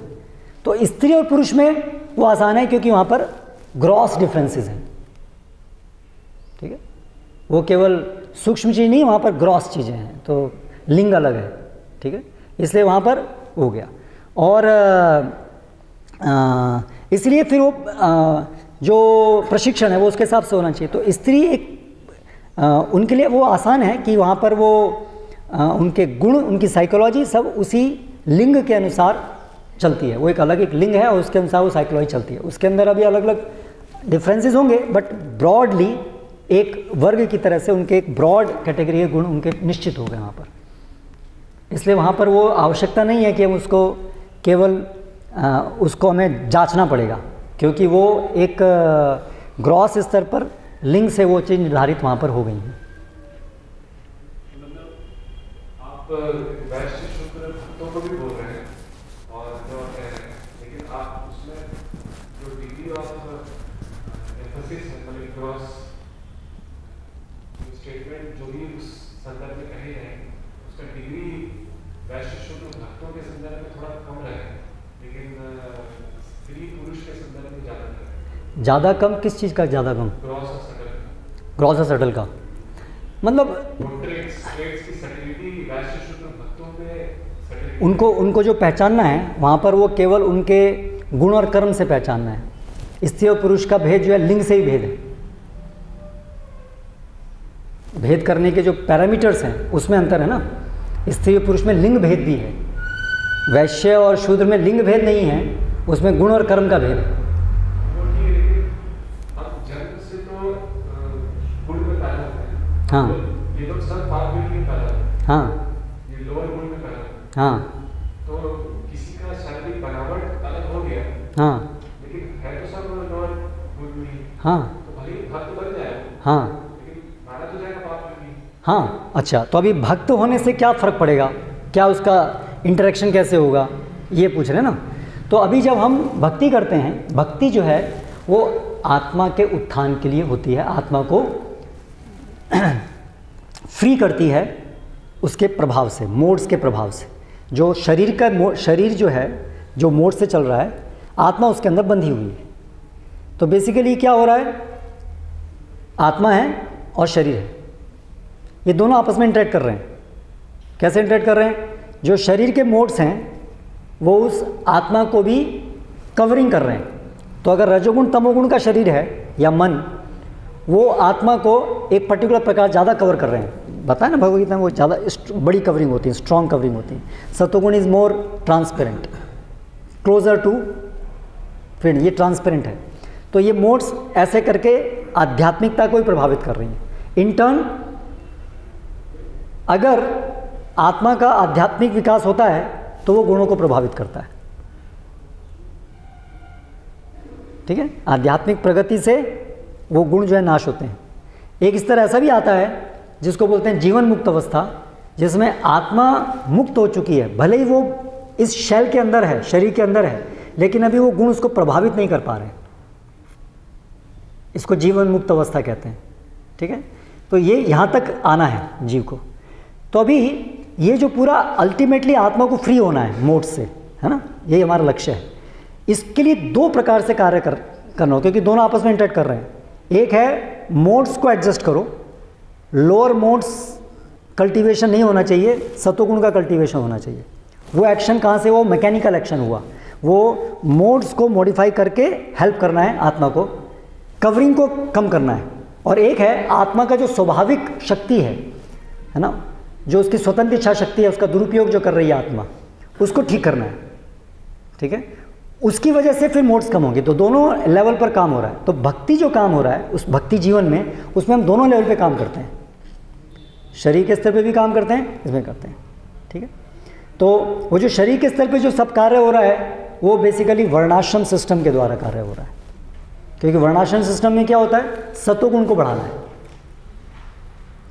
तो स्त्री और पुरुष में वो आसान है क्योंकि वहाँ पर ग्रॉस डिफरेंसेस हैं। ठीक है? वो केवल सूक्ष्म चीज़ नहीं वहाँ पर ग्रॉस चीज़ें हैं तो लिंग अलग है। ठीक है? इसलिए वहाँ पर हो गया। और अ, अ, इसलिए फिर वो जो प्रशिक्षण है वो उसके हिसाब से होना चाहिए। तो स्त्री एक उनके लिए वो आसान है कि वहाँ पर वो उनके गुण, उनकी साइकोलॉजी सब उसी लिंग के अनुसार चलती है। वो एक अलग एक लिंग है और उसके अनुसार वो साइकोलॉजी चलती है। उसके अंदर अभी अलग अलग डिफरेंसेस होंगे बट ब्रॉडली एक वर्ग की तरह से उनके एक ब्रॉड कैटेगरी के गुण उनके निश्चित हो गए वहाँ पर। इसलिए वहाँ पर वो आवश्यकता नहीं है कि हम उसको केवल उसको हमें जांचना पड़ेगा, क्योंकि वो एक ग्रॉस स्तर पर लिंग से वो चीज़ निर्धारित वहाँ पर हो गई है। मतलब आप वैश्य शूद्र भक्तों को भी बोल रहे हैं और जो कह रहे हैं लेकिन आप उसमें जो डिग्री ऑफ़ एम्फोसिस है मतलब क्रॉस स्टेटमेंट जो भी उस संदर्भ में कहे हैं उसका डिग्री वैश्य शूद्र भक्तों के संदर्भ में थोड़ा कम रहे लेकिन अ, स्त्री पुरुष के संदर्भ में ज़्यादा है ज़्यादा कम? किस चीज़ का ज़्यादा कम? ग्रॉस और सटल का। मतलब सटिलिटी उनको उनको जो पहचानना है वहाँ पर वो केवल उनके गुण और कर्म से पहचानना है। स्त्री और पुरुष का भेद जो है लिंग से ही भेद है। भेद करने के जो पैरामीटर्स हैं उसमें अंतर है ना? स्त्री और पुरुष में लिंग भेद भी है। वैश्य और शूद्र में लिंग भेद नहीं है उसमें गुण और कर्म का भेद है वो ठीक है लेकिन हम जन्म से तो अ, गुण में पैदा होते हैं। ये लोग सब पाप गुण में पैदा हाँ। ये लोअर में पैदा हाँ। तो किसी का शारीरिक बनावट अलग हो गया हाँ। लेकिन है तो सब लोअर में। हाँ। तो भले भक्त बन जाए हाँ। लेकिन माना तो जाएगा पाप में हाँ अच्छा तो अभी भक्त होने से क्या फ़र्क पड़ेगा? क्या उसका इंटरेक्शन कैसे होगा? ये पूछ रहे हैं ना। तो अभी जब हम भक्ति करते हैं भक्ति जो है वो आत्मा के उत्थान के लिए होती है आत्मा को फ्री करती है उसके प्रभाव से मोड्स के प्रभाव से। जो शरीर का शरीर जो है, जो मोड से चल रहा है, आत्मा उसके अंदर बंधी हुई है। तो बेसिकली क्या हो रहा है? आत्मा है और शरीर है। ये दोनों आपस में इंटरेक्ट कर रहे हैं। कैसे इंटरेक्ट कर रहे हैं? जो शरीर के मोड्स हैं, वो उस आत्मा को भी कवरिंग कर रहे हैं। तो अगर रजोगुण, तमोगुण का शरीर है, या मन वो आत्मा को एक पर्टिकुलर प्रकार ज़्यादा कवर कर रहे हैं। बताया ना भगवदगीता में वो ज़्यादा बड़ी कवरिंग होती है स्ट्रॉन्ग कवरिंग होती है। सतोगुण is more transparent closer to फिर ये ट्रांसपेरेंट है। तो ये मोड्स ऐसे करके आध्यात्मिकता को ही प्रभावित कर रही हैं। इन टर्न अगर आत्मा का आध्यात्मिक विकास होता है तो वो गुणों को प्रभावित करता है। ठीक है? आध्यात्मिक प्रगति से वो गुण जो है नाश होते हैं। एक स्तर ऐसा भी आता है, जिसको बोलते हैं जीवन मुक्त अवस्था, जिसमें आत्मा मुक्त हो चुकी है। भले ही वो इस शैल के अंदर है, शरीर के अंदर है, लेकिन अभी वो गुण उसको प्रभावित नहीं कर पा रहे इसको जीवन मुक्त अवस्था कहते हैं, ठीक है? तो ये यहाँ तक आना है जीव को। तो अभी ये जो पूरा अल्टीमेटली आत्मा को फ्री होना है मोड से, है ना? यही हमारा लक्ष्य है। इसके लिए दो प्रकार से कार्य कर, करना हो, क्योंकि दोनों आपस में इंटरेक्ट कर रहे हैं। एक है मोड्स को एडजस्ट करो। लोअर मोड्स कल्टीवेशन नहीं होना चाहिए, सतोगुण का कल्टीवेशन होना चाहिए। वो एक्शन कहाँ से वो मैकेनिकल एक्शन हुआ। वो मोड्स को मॉडिफाई करके हेल्प करना है आत्मा को। कवरिंग को कम करना है। और एक है आत्मा का जो स्वाभाविक शक्ति है है ना? जो उसकी स्वतंत्र इच्छा शक्ति है, उसका दुरुपयोग जो कर रही है आत्मा, उसको ठीक करना है। ठीक है? उसकी वजह से फिर मोड्स कम होंगे। तो दोनों लेवल पर काम हो रहा है। तो भक्ति जो काम हो रहा है, उस भक्ति जीवन में, उसमें हम दोनों लेवल पे काम करते हैं। शरीर के स्तर पे भी काम करते हैं, इसमें करते हैं। ठीक है? तो वो जो शरीर के स्तर पे जो सब कार्य हो रहा है, वो बेसिकली वर्णाश्रम सिस्टम के द्वारा कार्य हो रहा है। क्योंकि वर्णाश्रम सिस्टम में क्या होता है? सतोगुण को बढ़ाना है।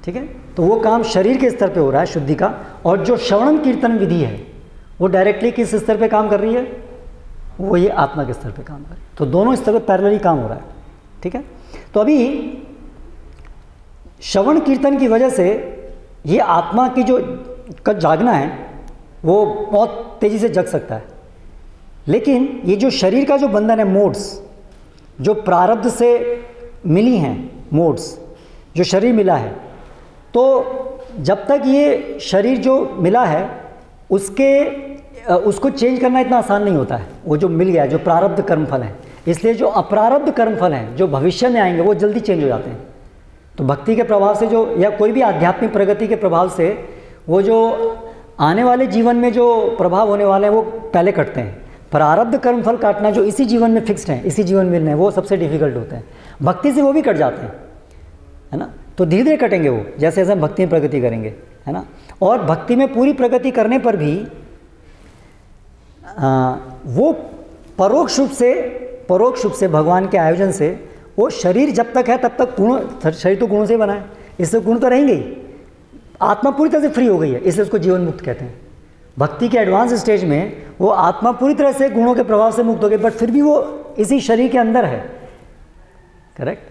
ठीक है? तो वो काम शरीर के स्तर पे हो रहा है शुद्धि का, और जो श्रवण कीर्तन विधि है, वो डायरेक्टली किस स्तर पे काम कर रही है? वो ये आत्मा के स्तर पे काम कर तो दोनों स्तर पे पैरेलली काम हो रहा है, ठीक है? तो अभी श्रवण कीर्तन की वजह से ये आत्मा की जो का जागना है, वो बहुत तेज़ी से जग सकता है। लेकिन ये जो शरीर का जो बंधन है मोड्स जो प्रारब्ध से मिली हैं मोड्स जो शरीर मिला है तो जब तक ये शरीर जो मिला है, उसके उसको चेंज करना इतना आसान नहीं होता है। वो जो मिल गया, जो प्रारब्ध कर्मफल है। इसलिए जो अप्रारब्ध कर्मफल हैं, जो भविष्य में आएँगे, वो जल्दी चेंज हो जाते हैं। तो भक्ति के प्रभाव से जो, या कोई भी आध्यात्मिक प्रगति के प्रभाव से, वो जो आने वाले जीवन में जो प्रभाव होने वाले हैं, वो पहले कटते हैं। प्रारब्ध कर्मफल काटना जो इसी जीवन में फिक्स्ड है, इसी जीवन में है, वो सबसे डिफ़िकल्ट होता है। भक्ति से वो भी कट जाते हैं, है ना? तो धीरे धीरे कटेंगे वो जैसे जैसे हम भक्ति में प्रगति करेंगे, है ना? और भक्ति में पूरी प्रगति करने पर भी आ, वो परोक्ष रूप से परोक्ष रूप से भगवान के आयोजन से वो शरीर जब तक है तब तक गुण शरीर तो गुणों से बना है। इससे गुण तो रहेंगे ही। आत्मा पूरी तरह से फ्री हो गई है इसलिए उसको जीवन मुक्त कहते हैं। भक्ति के एडवांस स्टेज में वो आत्मा पूरी तरह से गुणों के प्रभाव से मुक्त हो गई बट फिर भी वो इसी शरीर के अंदर है। करेक्ट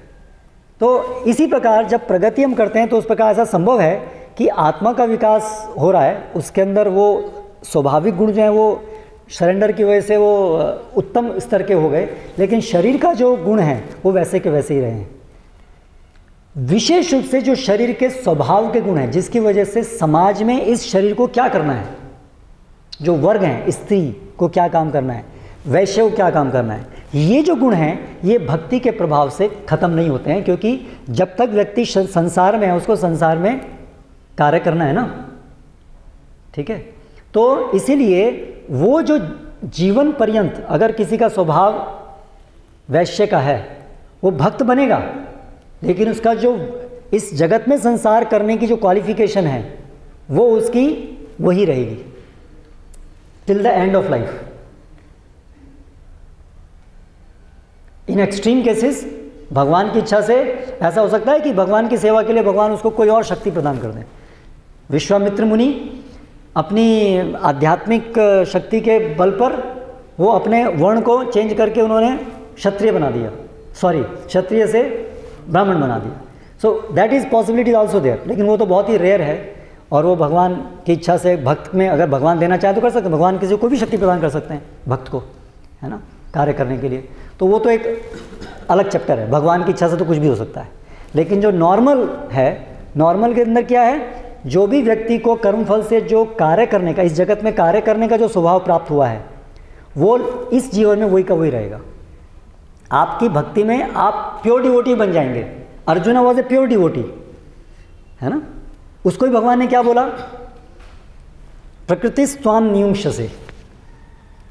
तो इसी प्रकार जब प्रगति हम करते हैं तो उस प्रकार ऐसा संभव है कि आत्मा का विकास हो रहा है उसके अंदर वो स्वाभाविक गुण जो हैं वो सरेंडर की वजह से वो उत्तम स्तर के हो गए। लेकिन शरीर का जो गुण है, वो वैसे के वैसे ही रहे हैं। विशेष रूप से जो शरीर के स्वभाव के गुण हैं, जिसकी वजह से समाज में इस शरीर को क्या करना है? जो वर्ग हैं, स्त्री को क्या काम करना है? वैश्य को क्या काम करना है? ये जो गुण हैं, ये भक्ति के प्रभाव से खत्म नहीं होते हैं, क्योंकि जब तक व्यक्ति संसार में है, उसको संसार में कार्य करना है ना। ठीक है? तो इसीलिए वो जो जीवन पर्यंत अगर किसी का स्वभाव वैश्य का है, वो भक्त बनेगा। लेकिन उसका जो इस जगत में संसार करने की जो क्वालिफिकेशन है, वो उसकी वही रहेगी। Till the end of life in extreme cases भगवान की इच्छा से ऐसा हो सकता है कि भगवान की सेवा के लिए भगवान उसको कोई और शक्ति प्रदान कर दें। विश्वामित्र मुनि अपनी आध्यात्मिक शक्ति के बल पर वो अपने वर्ण को चेंज करके उन्होंने क्षत्रिय बना दिया। सॉरी क्षत्रिय से ब्राह्मण बना दिया। So that is possibility also there लेकिन वो तो बहुत ही रेयर है और वो भगवान की इच्छा से भक्त में अगर भगवान देना चाहे तो कर सकते हैं। भगवान किसी को भी शक्ति प्रदान कर सकते हैं भक्त को, है ना? कार्य करने के लिए। तो वो तो एक अलग चैप्टर है। भगवान की इच्छा से तो कुछ भी हो सकता है। लेकिन जो नॉर्मल है नॉर्मल के अंदर क्या है? जो भी व्यक्ति को कर्मफल से जो कार्य करने का, इस जगत में कार्य करने का जो स्वभाव प्राप्त हुआ है, वो इस जीवन में वही का वही रहेगा। आपकी भक्ति में आप प्योर डिवोटी बन जाएँगे। Arjun was a pure devotee है ना? उसको ही भगवान ने क्या बोला? प्रकृति स्वाम नियुंश से।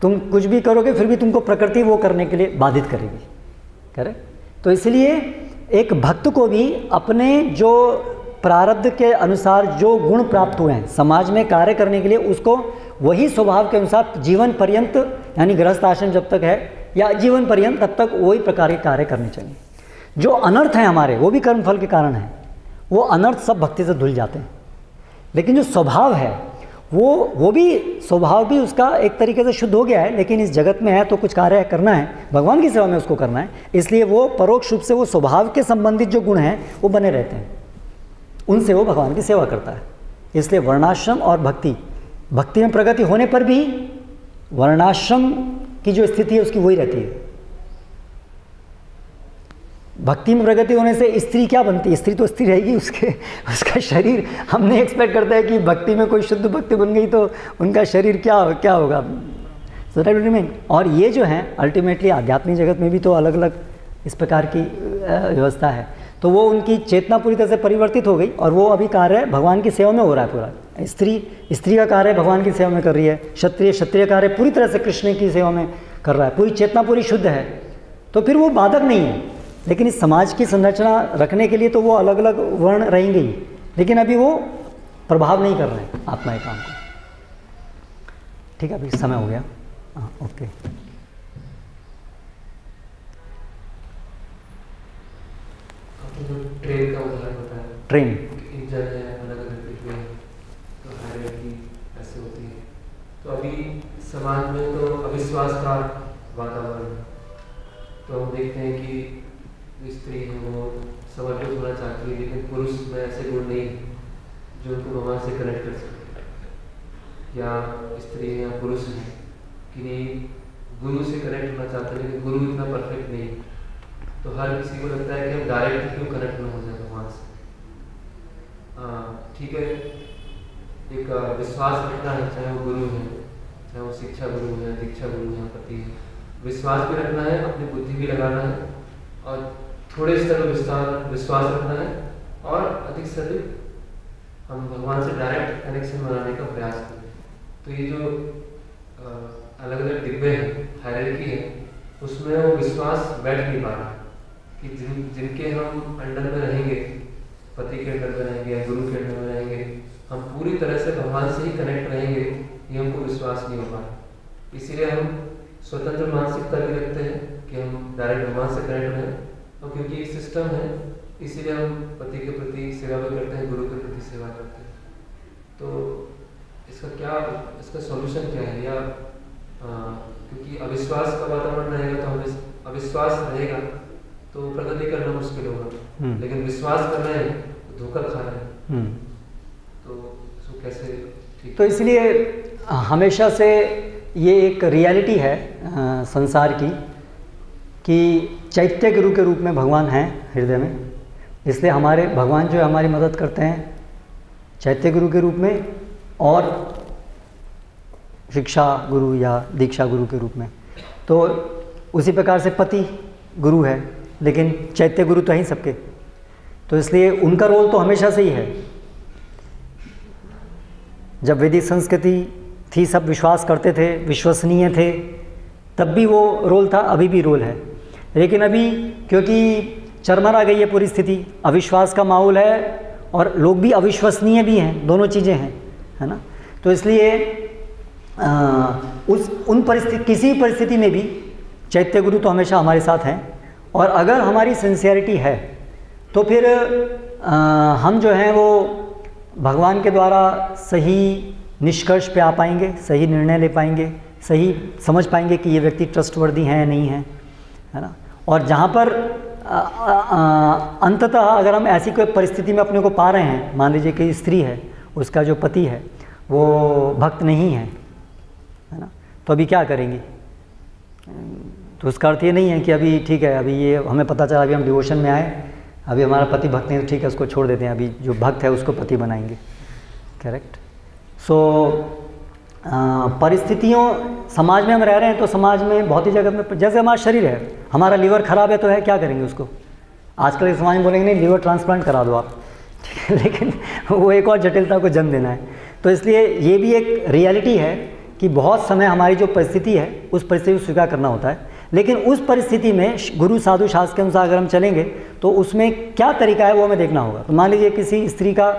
तुम कुछ भी करोगे, फिर भी तुमको प्रकृति वो करने के लिए बाधित करेगी। करे तो इसलिए एक भक्त को भी अपने जो प्रारब्ध के अनुसार जो गुण प्राप्त हुए हैं, समाज में कार्य करने के लिए उसको वही स्वभाव के अनुसार जीवन पर्यंत, यानी गृहस्थ आश्रम जब तक है, या जीवन पर्यंत, तब तक वही प्रकार के कार्य करने चाहिए। जो अनर्थ हैं हमारे, वो भी कर्म फल के कारण हैं। वो अनर्थ सब भक्ति से धुल जाते हैं। लेकिन जो स्वभाव है, वो वो भी, स्वभाव भी उसका एक तरीके से शुद्ध हो गया है, लेकिन इस जगत में है तो कुछ कार्य करना है, भगवान की सेवा में उसको करना है। इसलिए वो परोक्ष रूप से वो स्वभाव के संबंधित जो गुण हैं, वो बने रहते हैं। उनसे वो भगवान की सेवा करता है। इसलिए वर्णाश्रम और भक्ति भक्ति में प्रगति होने पर भी वर्णाश्रम की जो स्थिति है, उसकी वही रहती है। भक्ति में प्रगति होने से स्त्री क्या बनती है? स्त्री तो स्त्री रहेगी, उसके, उसका शरीर हम नहीं एक्सपेक्ट करते हैं कि भक्ति में कोई शुद्ध भक्ति बन गई तो उनका शरीर क्या क्या होगा? सो दैट रिमेन और ये जो है अल्टीमेटली आध्यात्मिक जगत में भी तो अलग अलग इस प्रकार की व्यवस्था है। तो वो उनकी चेतना पूरी तरह से परिवर्तित हो गई और वो अभी कार्य भगवान की सेवा में हो रहा है पूरा। स्त्री स्त्री का कार्य भगवान की सेवा में कर रही है, क्षत्रिय क्षत्रिय कार्य पूरी तरह से कृष्ण की सेवा में कर रहा है। पूरी चेतना पूरी शुद्ध है। तो फिर वो बाधक नहीं है। लेकिन इस समाज की संरचना रखने के लिए तो वो अलग अलग वर्ण रहेंगे ही। लेकिन अभी वो प्रभाव नहीं कर रहे हैं आत्मा के काम को। ठीक है, अभी समय हो गया। हाँ ओके। ट्रेन का उदाहरण बताया ट्रेन इंजन है। अलग अलग डिब्बे हैं तो हायरार्की ऐसे होती है। तो अभी समाज में तो अविश्वास का वातावरण तो हम देखते हैं कि स्त्री है वो समर्पित होना चाहती है लेकिन पुरुष में ऐसे गुण नहीं जो उनको भगवान से कनेक्ट कर सकते या स्त्री या पुरुष है कि नहीं गुरु से कनेक्ट होना चाहते हैं लेकिन गुरु इतना परफेक्ट नहीं तो हर किसी को लगता है कि हम डायरेक्ट क्यों कनेक्ट ना हो जाए भगवान से? ठीक है। एक विश्वास रखना है, चाहे वो गुरु है, चाहे वो शिक्षा गुरु है, दीक्षा गुरु है, पति है। विश्वास भी रखना है, अपनी बुद्धि भी लगाना है और थोड़े स्तर विस्तार, विश्वास रखना है और अधिक से अधिक हम भगवान से डायरेक्ट कनेक्शन बनाने का प्रयास करें। तो ये जो अलग अलग डिब्बे हैं हायरकी है, उसमें वो विश्वास बैठ नहीं पा रहा। कि जिन जिनके हम अंडर में रहेंगे पति के अंडर में रहेंगे गुरु के अंडर में रहेंगे हम पूरी तरह से भगवान से ही कनेक्ट रहेंगे ये हमको विश्वास नहीं होगा। इसीलिए हम स्वतंत्र मानसिकता भी रखते हैं कि हम डायरेक्ट भगवान से कनेक्ट रहें और क्योंकि एक सिस्टम है इसीलिए हम पति के प्रति सेवा भी करते हैं गुरु के प्रति सेवा करते हैं। तो इसका क्या इसका सॉल्यूशन क्या है? या आ, क्योंकि अविश्वास का वातावरण रहेगा तो हमें अविश्वास रहेगा। तो प्रगति करना मुश्किल होगा। हम्म। लेकिन विश्वास कर रहे हैं तो धोखा खा रहे हैं। हम्म। तो इसको कैसे तो इसलिए हमेशा से ये एक रियलिटी है अ, संसार की कि चैत्य गुरु के रूप में भगवान हैं हृदय में। इसलिए हमारे भगवान जो है हमारी मदद करते हैं चैत्य गुरु के रूप में और शिक्षा गुरु या दीक्षा गुरु के रूप में। तो उसी प्रकार से पति गुरु है। लेकिन चैत्य गुरु तो हैं सबके। तो इसलिए उनका रोल तो हमेशा से ही है। जब वैदिक संस्कृति थी सब विश्वास करते थे विश्वसनीय थे तब भी वो रोल था अभी भी रोल है। लेकिन अभी क्योंकि चरमरा गई है पूरी स्थिति अविश्वास का माहौल है और लोग भी अविश्वसनीय भी हैं दोनों चीज़ें हैं है ना? तो इसलिए आ, उस उन परिस्थिति किसी परिस्थिति में भी चैत्य गुरु तो हमेशा हमारे साथ हैं। और अगर हमारी सिंसियरिटी है तो फिर आ, हम जो हैं वो भगवान के द्वारा सही निष्कर्ष पे आ पाएँगे सही निर्णय ले पाएँगे सही समझ पाएँगे कि ये व्यक्ति ट्रस्टवर्दी हैं नहीं है है ना? और जहाँ पर अंततः अगर हम ऐसी कोई परिस्थिति में अपने को पा रहे हैं मान लीजिए कि स्त्री है उसका जो पति है वो भक्त नहीं है है ना? तो अभी क्या करेंगे? तो उसका अर्थ ये नहीं है कि अभी ठीक है अभी ये हमें पता चला अभी हम डिवोशन में आए अभी हमारा पति भक्त नहीं तो ठीक है उसको छोड़ देते हैं अभी जो भक्त है उसको पति बनाएँगे। करेक्ट सो so, परिस्थितियों समाज में हम रह रहे हैं तो समाज में बहुत ही जगह में जैसे हमारा शरीर है हमारा लीवर खराब है तो है क्या करेंगे उसको? आजकल के समाज में बोलेंगे नहीं लीवर ट्रांसप्लांट करा दो आप। ठीक है लेकिन वो एक और जटिलता को जन्म देना है। तो इसलिए ये भी एक रियलिटी है कि बहुत समय हमारी जो परिस्थिति है उस परिस्थिति को स्वीकार करना होता है। लेकिन उस परिस्थिति में गुरु साधु शास्त्र के अनुसार अगर हम चलेंगे तो उसमें क्या तरीका है वो हमें देखना होगा। तो मान लीजिए किसी स्त्री का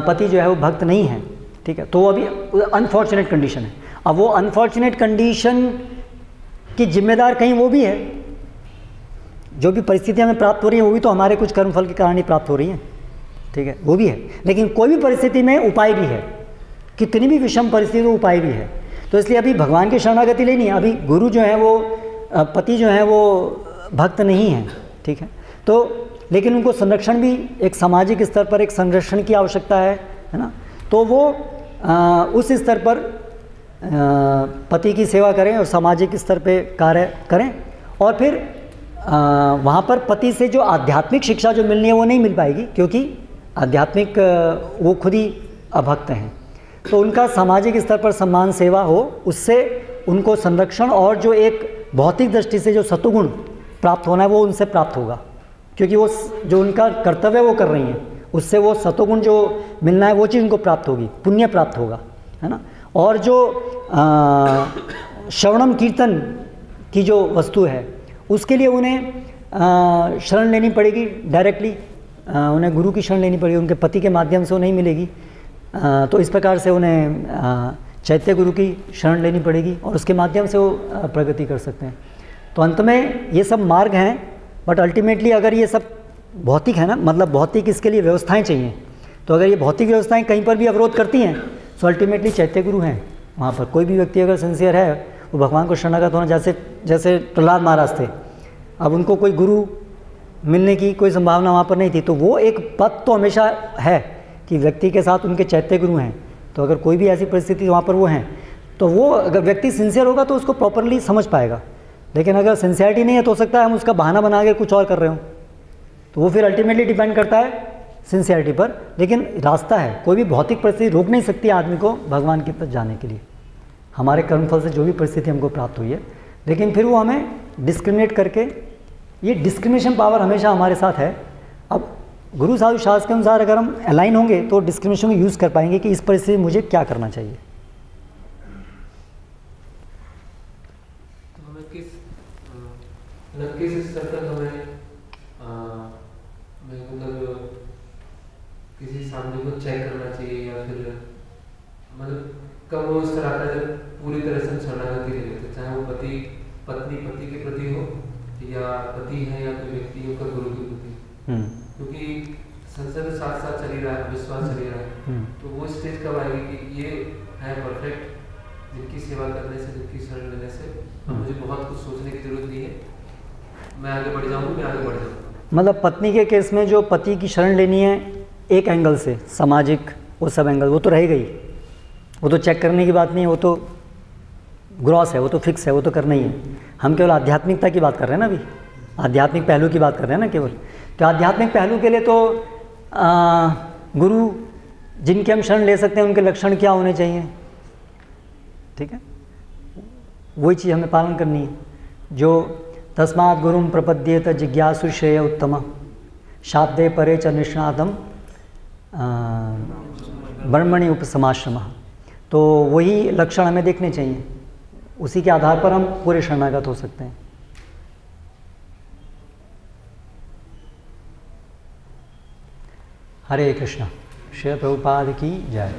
पति जो है वो भक्त नहीं है, ठीक है तो वो अभी अनफॉर्चुनेट कंडीशन है। अब वो अनफॉर्चुनेट कंडीशन की जिम्मेदार कहीं वो भी है, जो भी परिस्थितियाँ हमें प्राप्त हो रही हैं, वो भी तो हमारे कुछ कर्मफल के कारण ही प्राप्त हो रही हैं, ठीक है, वो भी है। लेकिन कोई भी परिस्थिति में उपाय भी है, कितनी भी विषम परिस्थिति में उपाय भी है तो इसलिए अभी भगवान की शरणागति लेनी है। अभी गुरु जो है वो पति जो है वो भक्त नहीं है ठीक है? तो लेकिन उनको संरक्षण भी एक सामाजिक स्तर पर एक संरक्षण की आवश्यकता है है ना? तो वो आ, उस स्तर पर पति की सेवा करें और सामाजिक स्तर पे कार्य करें और फिर वहाँ पर पति से जो आध्यात्मिक शिक्षा जो मिलनी है वो नहीं मिल पाएगी क्योंकि आध्यात्मिक वो खुद ही अभक्त हैं। तो उनका सामाजिक स्तर पर सम्मान सेवा हो उससे उनको संरक्षण और जो एक भौतिक दृष्टि से जो सतुगुण प्राप्त होना है वो उनसे प्राप्त होगा। क्योंकि वो जो उनका कर्तव्य वो कर रही हैं। उससे वो सतोगुण जो मिलना है वो चीज़ उनको प्राप्त होगी पुण्य प्राप्त होगा है ना? और जो श्रवणम कीर्तन की जो वस्तु है उसके लिए उन्हें शरण लेनी पड़ेगी डायरेक्टली उन्हें गुरु की शरण लेनी पड़ेगी उनके पति के माध्यम से वो नहीं मिलेगी। आ, तो इस प्रकार से उन्हें चैत्य गुरु की शरण लेनी पड़ेगी और उसके माध्यम से वो प्रगति कर सकते हैं। तो अंत में ये सब मार्ग हैं बट अल्टीमेटली अगर ये सब भौतिक है ना मतलब भौतिक इसके लिए व्यवस्थाएँ चाहिए तो अगर ये भौतिक व्यवस्थाएँ कहीं पर भी अवरोध करती हैं तो अल्टीमेटली चैत्य गुरु हैं। वहाँ पर कोई भी व्यक्ति अगर सिंसियर है, वो भगवान को शरणागत होना, जैसे जैसे प्रहलाद महाराज थे, अब उनको कोई गुरु मिलने की कोई संभावना वहाँ पर नहीं थी तो वो एक पद तो हमेशा है कि व्यक्ति के साथ उनके चैत्य गुरु हैं। तो अगर कोई भी ऐसी परिस्थिति वहाँ पर वो हैं तो वो अगर व्यक्ति सिंसियर होगा तो उसको प्रॉपरली समझ पाएगा। लेकिन अगर सिंसियरिटी नहीं है तो हो सकता है हम उसका बहाना बना के कुछ और कर रहे हो। तो वो फिर अल्टीमेटली डिपेंड करता है सिंसियरिटी पर। लेकिन रास्ता है, कोई भी भौतिक परिस्थिति रोक नहीं सकती आदमी को भगवान की तरफ़ जाने के लिए। हमारे कर्मफल से जो भी परिस्थिति हमको प्राप्त हुई है। लेकिन फिर वो हमें डिस्क्रिमिनेट करके, ये डिस्क्रिमिनेशन पावर हमेशा हमारे साथ है। गुरु साधु शास्त्र के अनुसार अगर हम अलाइन होंगे तो डिस्क्रिमिनेशन को यूज़ कर पाएँगे कि इस परिस्थिति में मुझे क्या करना चाहिए। तो हमें किस किस स्तर तक हमें मतलब सामने को चेक करना चाहिए या फिर मतलब कब वो जब पूरी तरह से शरणागति ले लेते चाहे वो पति पत्नी पति के प्रति हो या पति है या कोई व्यक्ति गुरु के प्रति। हम्म, क्योंकि संसार में साथ साथ चल ही रहा है विश्वास चल रहा है। हम्म, तो वो स्टेज कब आएगी कि ये है परफेक्ट जिनकी सेवा करने से जिनकी शरण लेने से मुझे बहुत कुछ सोचने की ज़रूरत नहीं है। मैं आगे बढ़ जाऊँ मैं आगे बढ़ जाऊँ मतलब पत्नी के केस में जो पति की शरण लेनी है एक एंगल से सामाजिक वो सब एंगल वो तो रह गई। वो तो चेक करने की बात नहीं है वो तो ग्रॉस है वो तो फिक्स है वो तो करना ही है। हम केवल आध्यात्मिकता की बात कर रहे हैं ना अभी? आध्यात्मिक पहलू की बात कर रहे हैं ना केवल? तो आध्यात्मिक पहलू के लिए तो आ, गुरु जिनके हम शरण ले सकते हैं उनके लक्षण क्या होने चाहिए? ठीक है? वही चीज़ हमें पालन करनी है जो तस्मात् गुरुम प्रपद्येत जिज्ञासु श्रेय उत्तम। शाब्दे परे च निष्णातम ब्रह्मणि उपसमाश्रम। तो वही लक्षण हमें देखने चाहिए। उसी के आधार पर हम पूरे शरणागत हो सकते हैं। हरे कृष्ण। श्री प्रभुपाद की जय।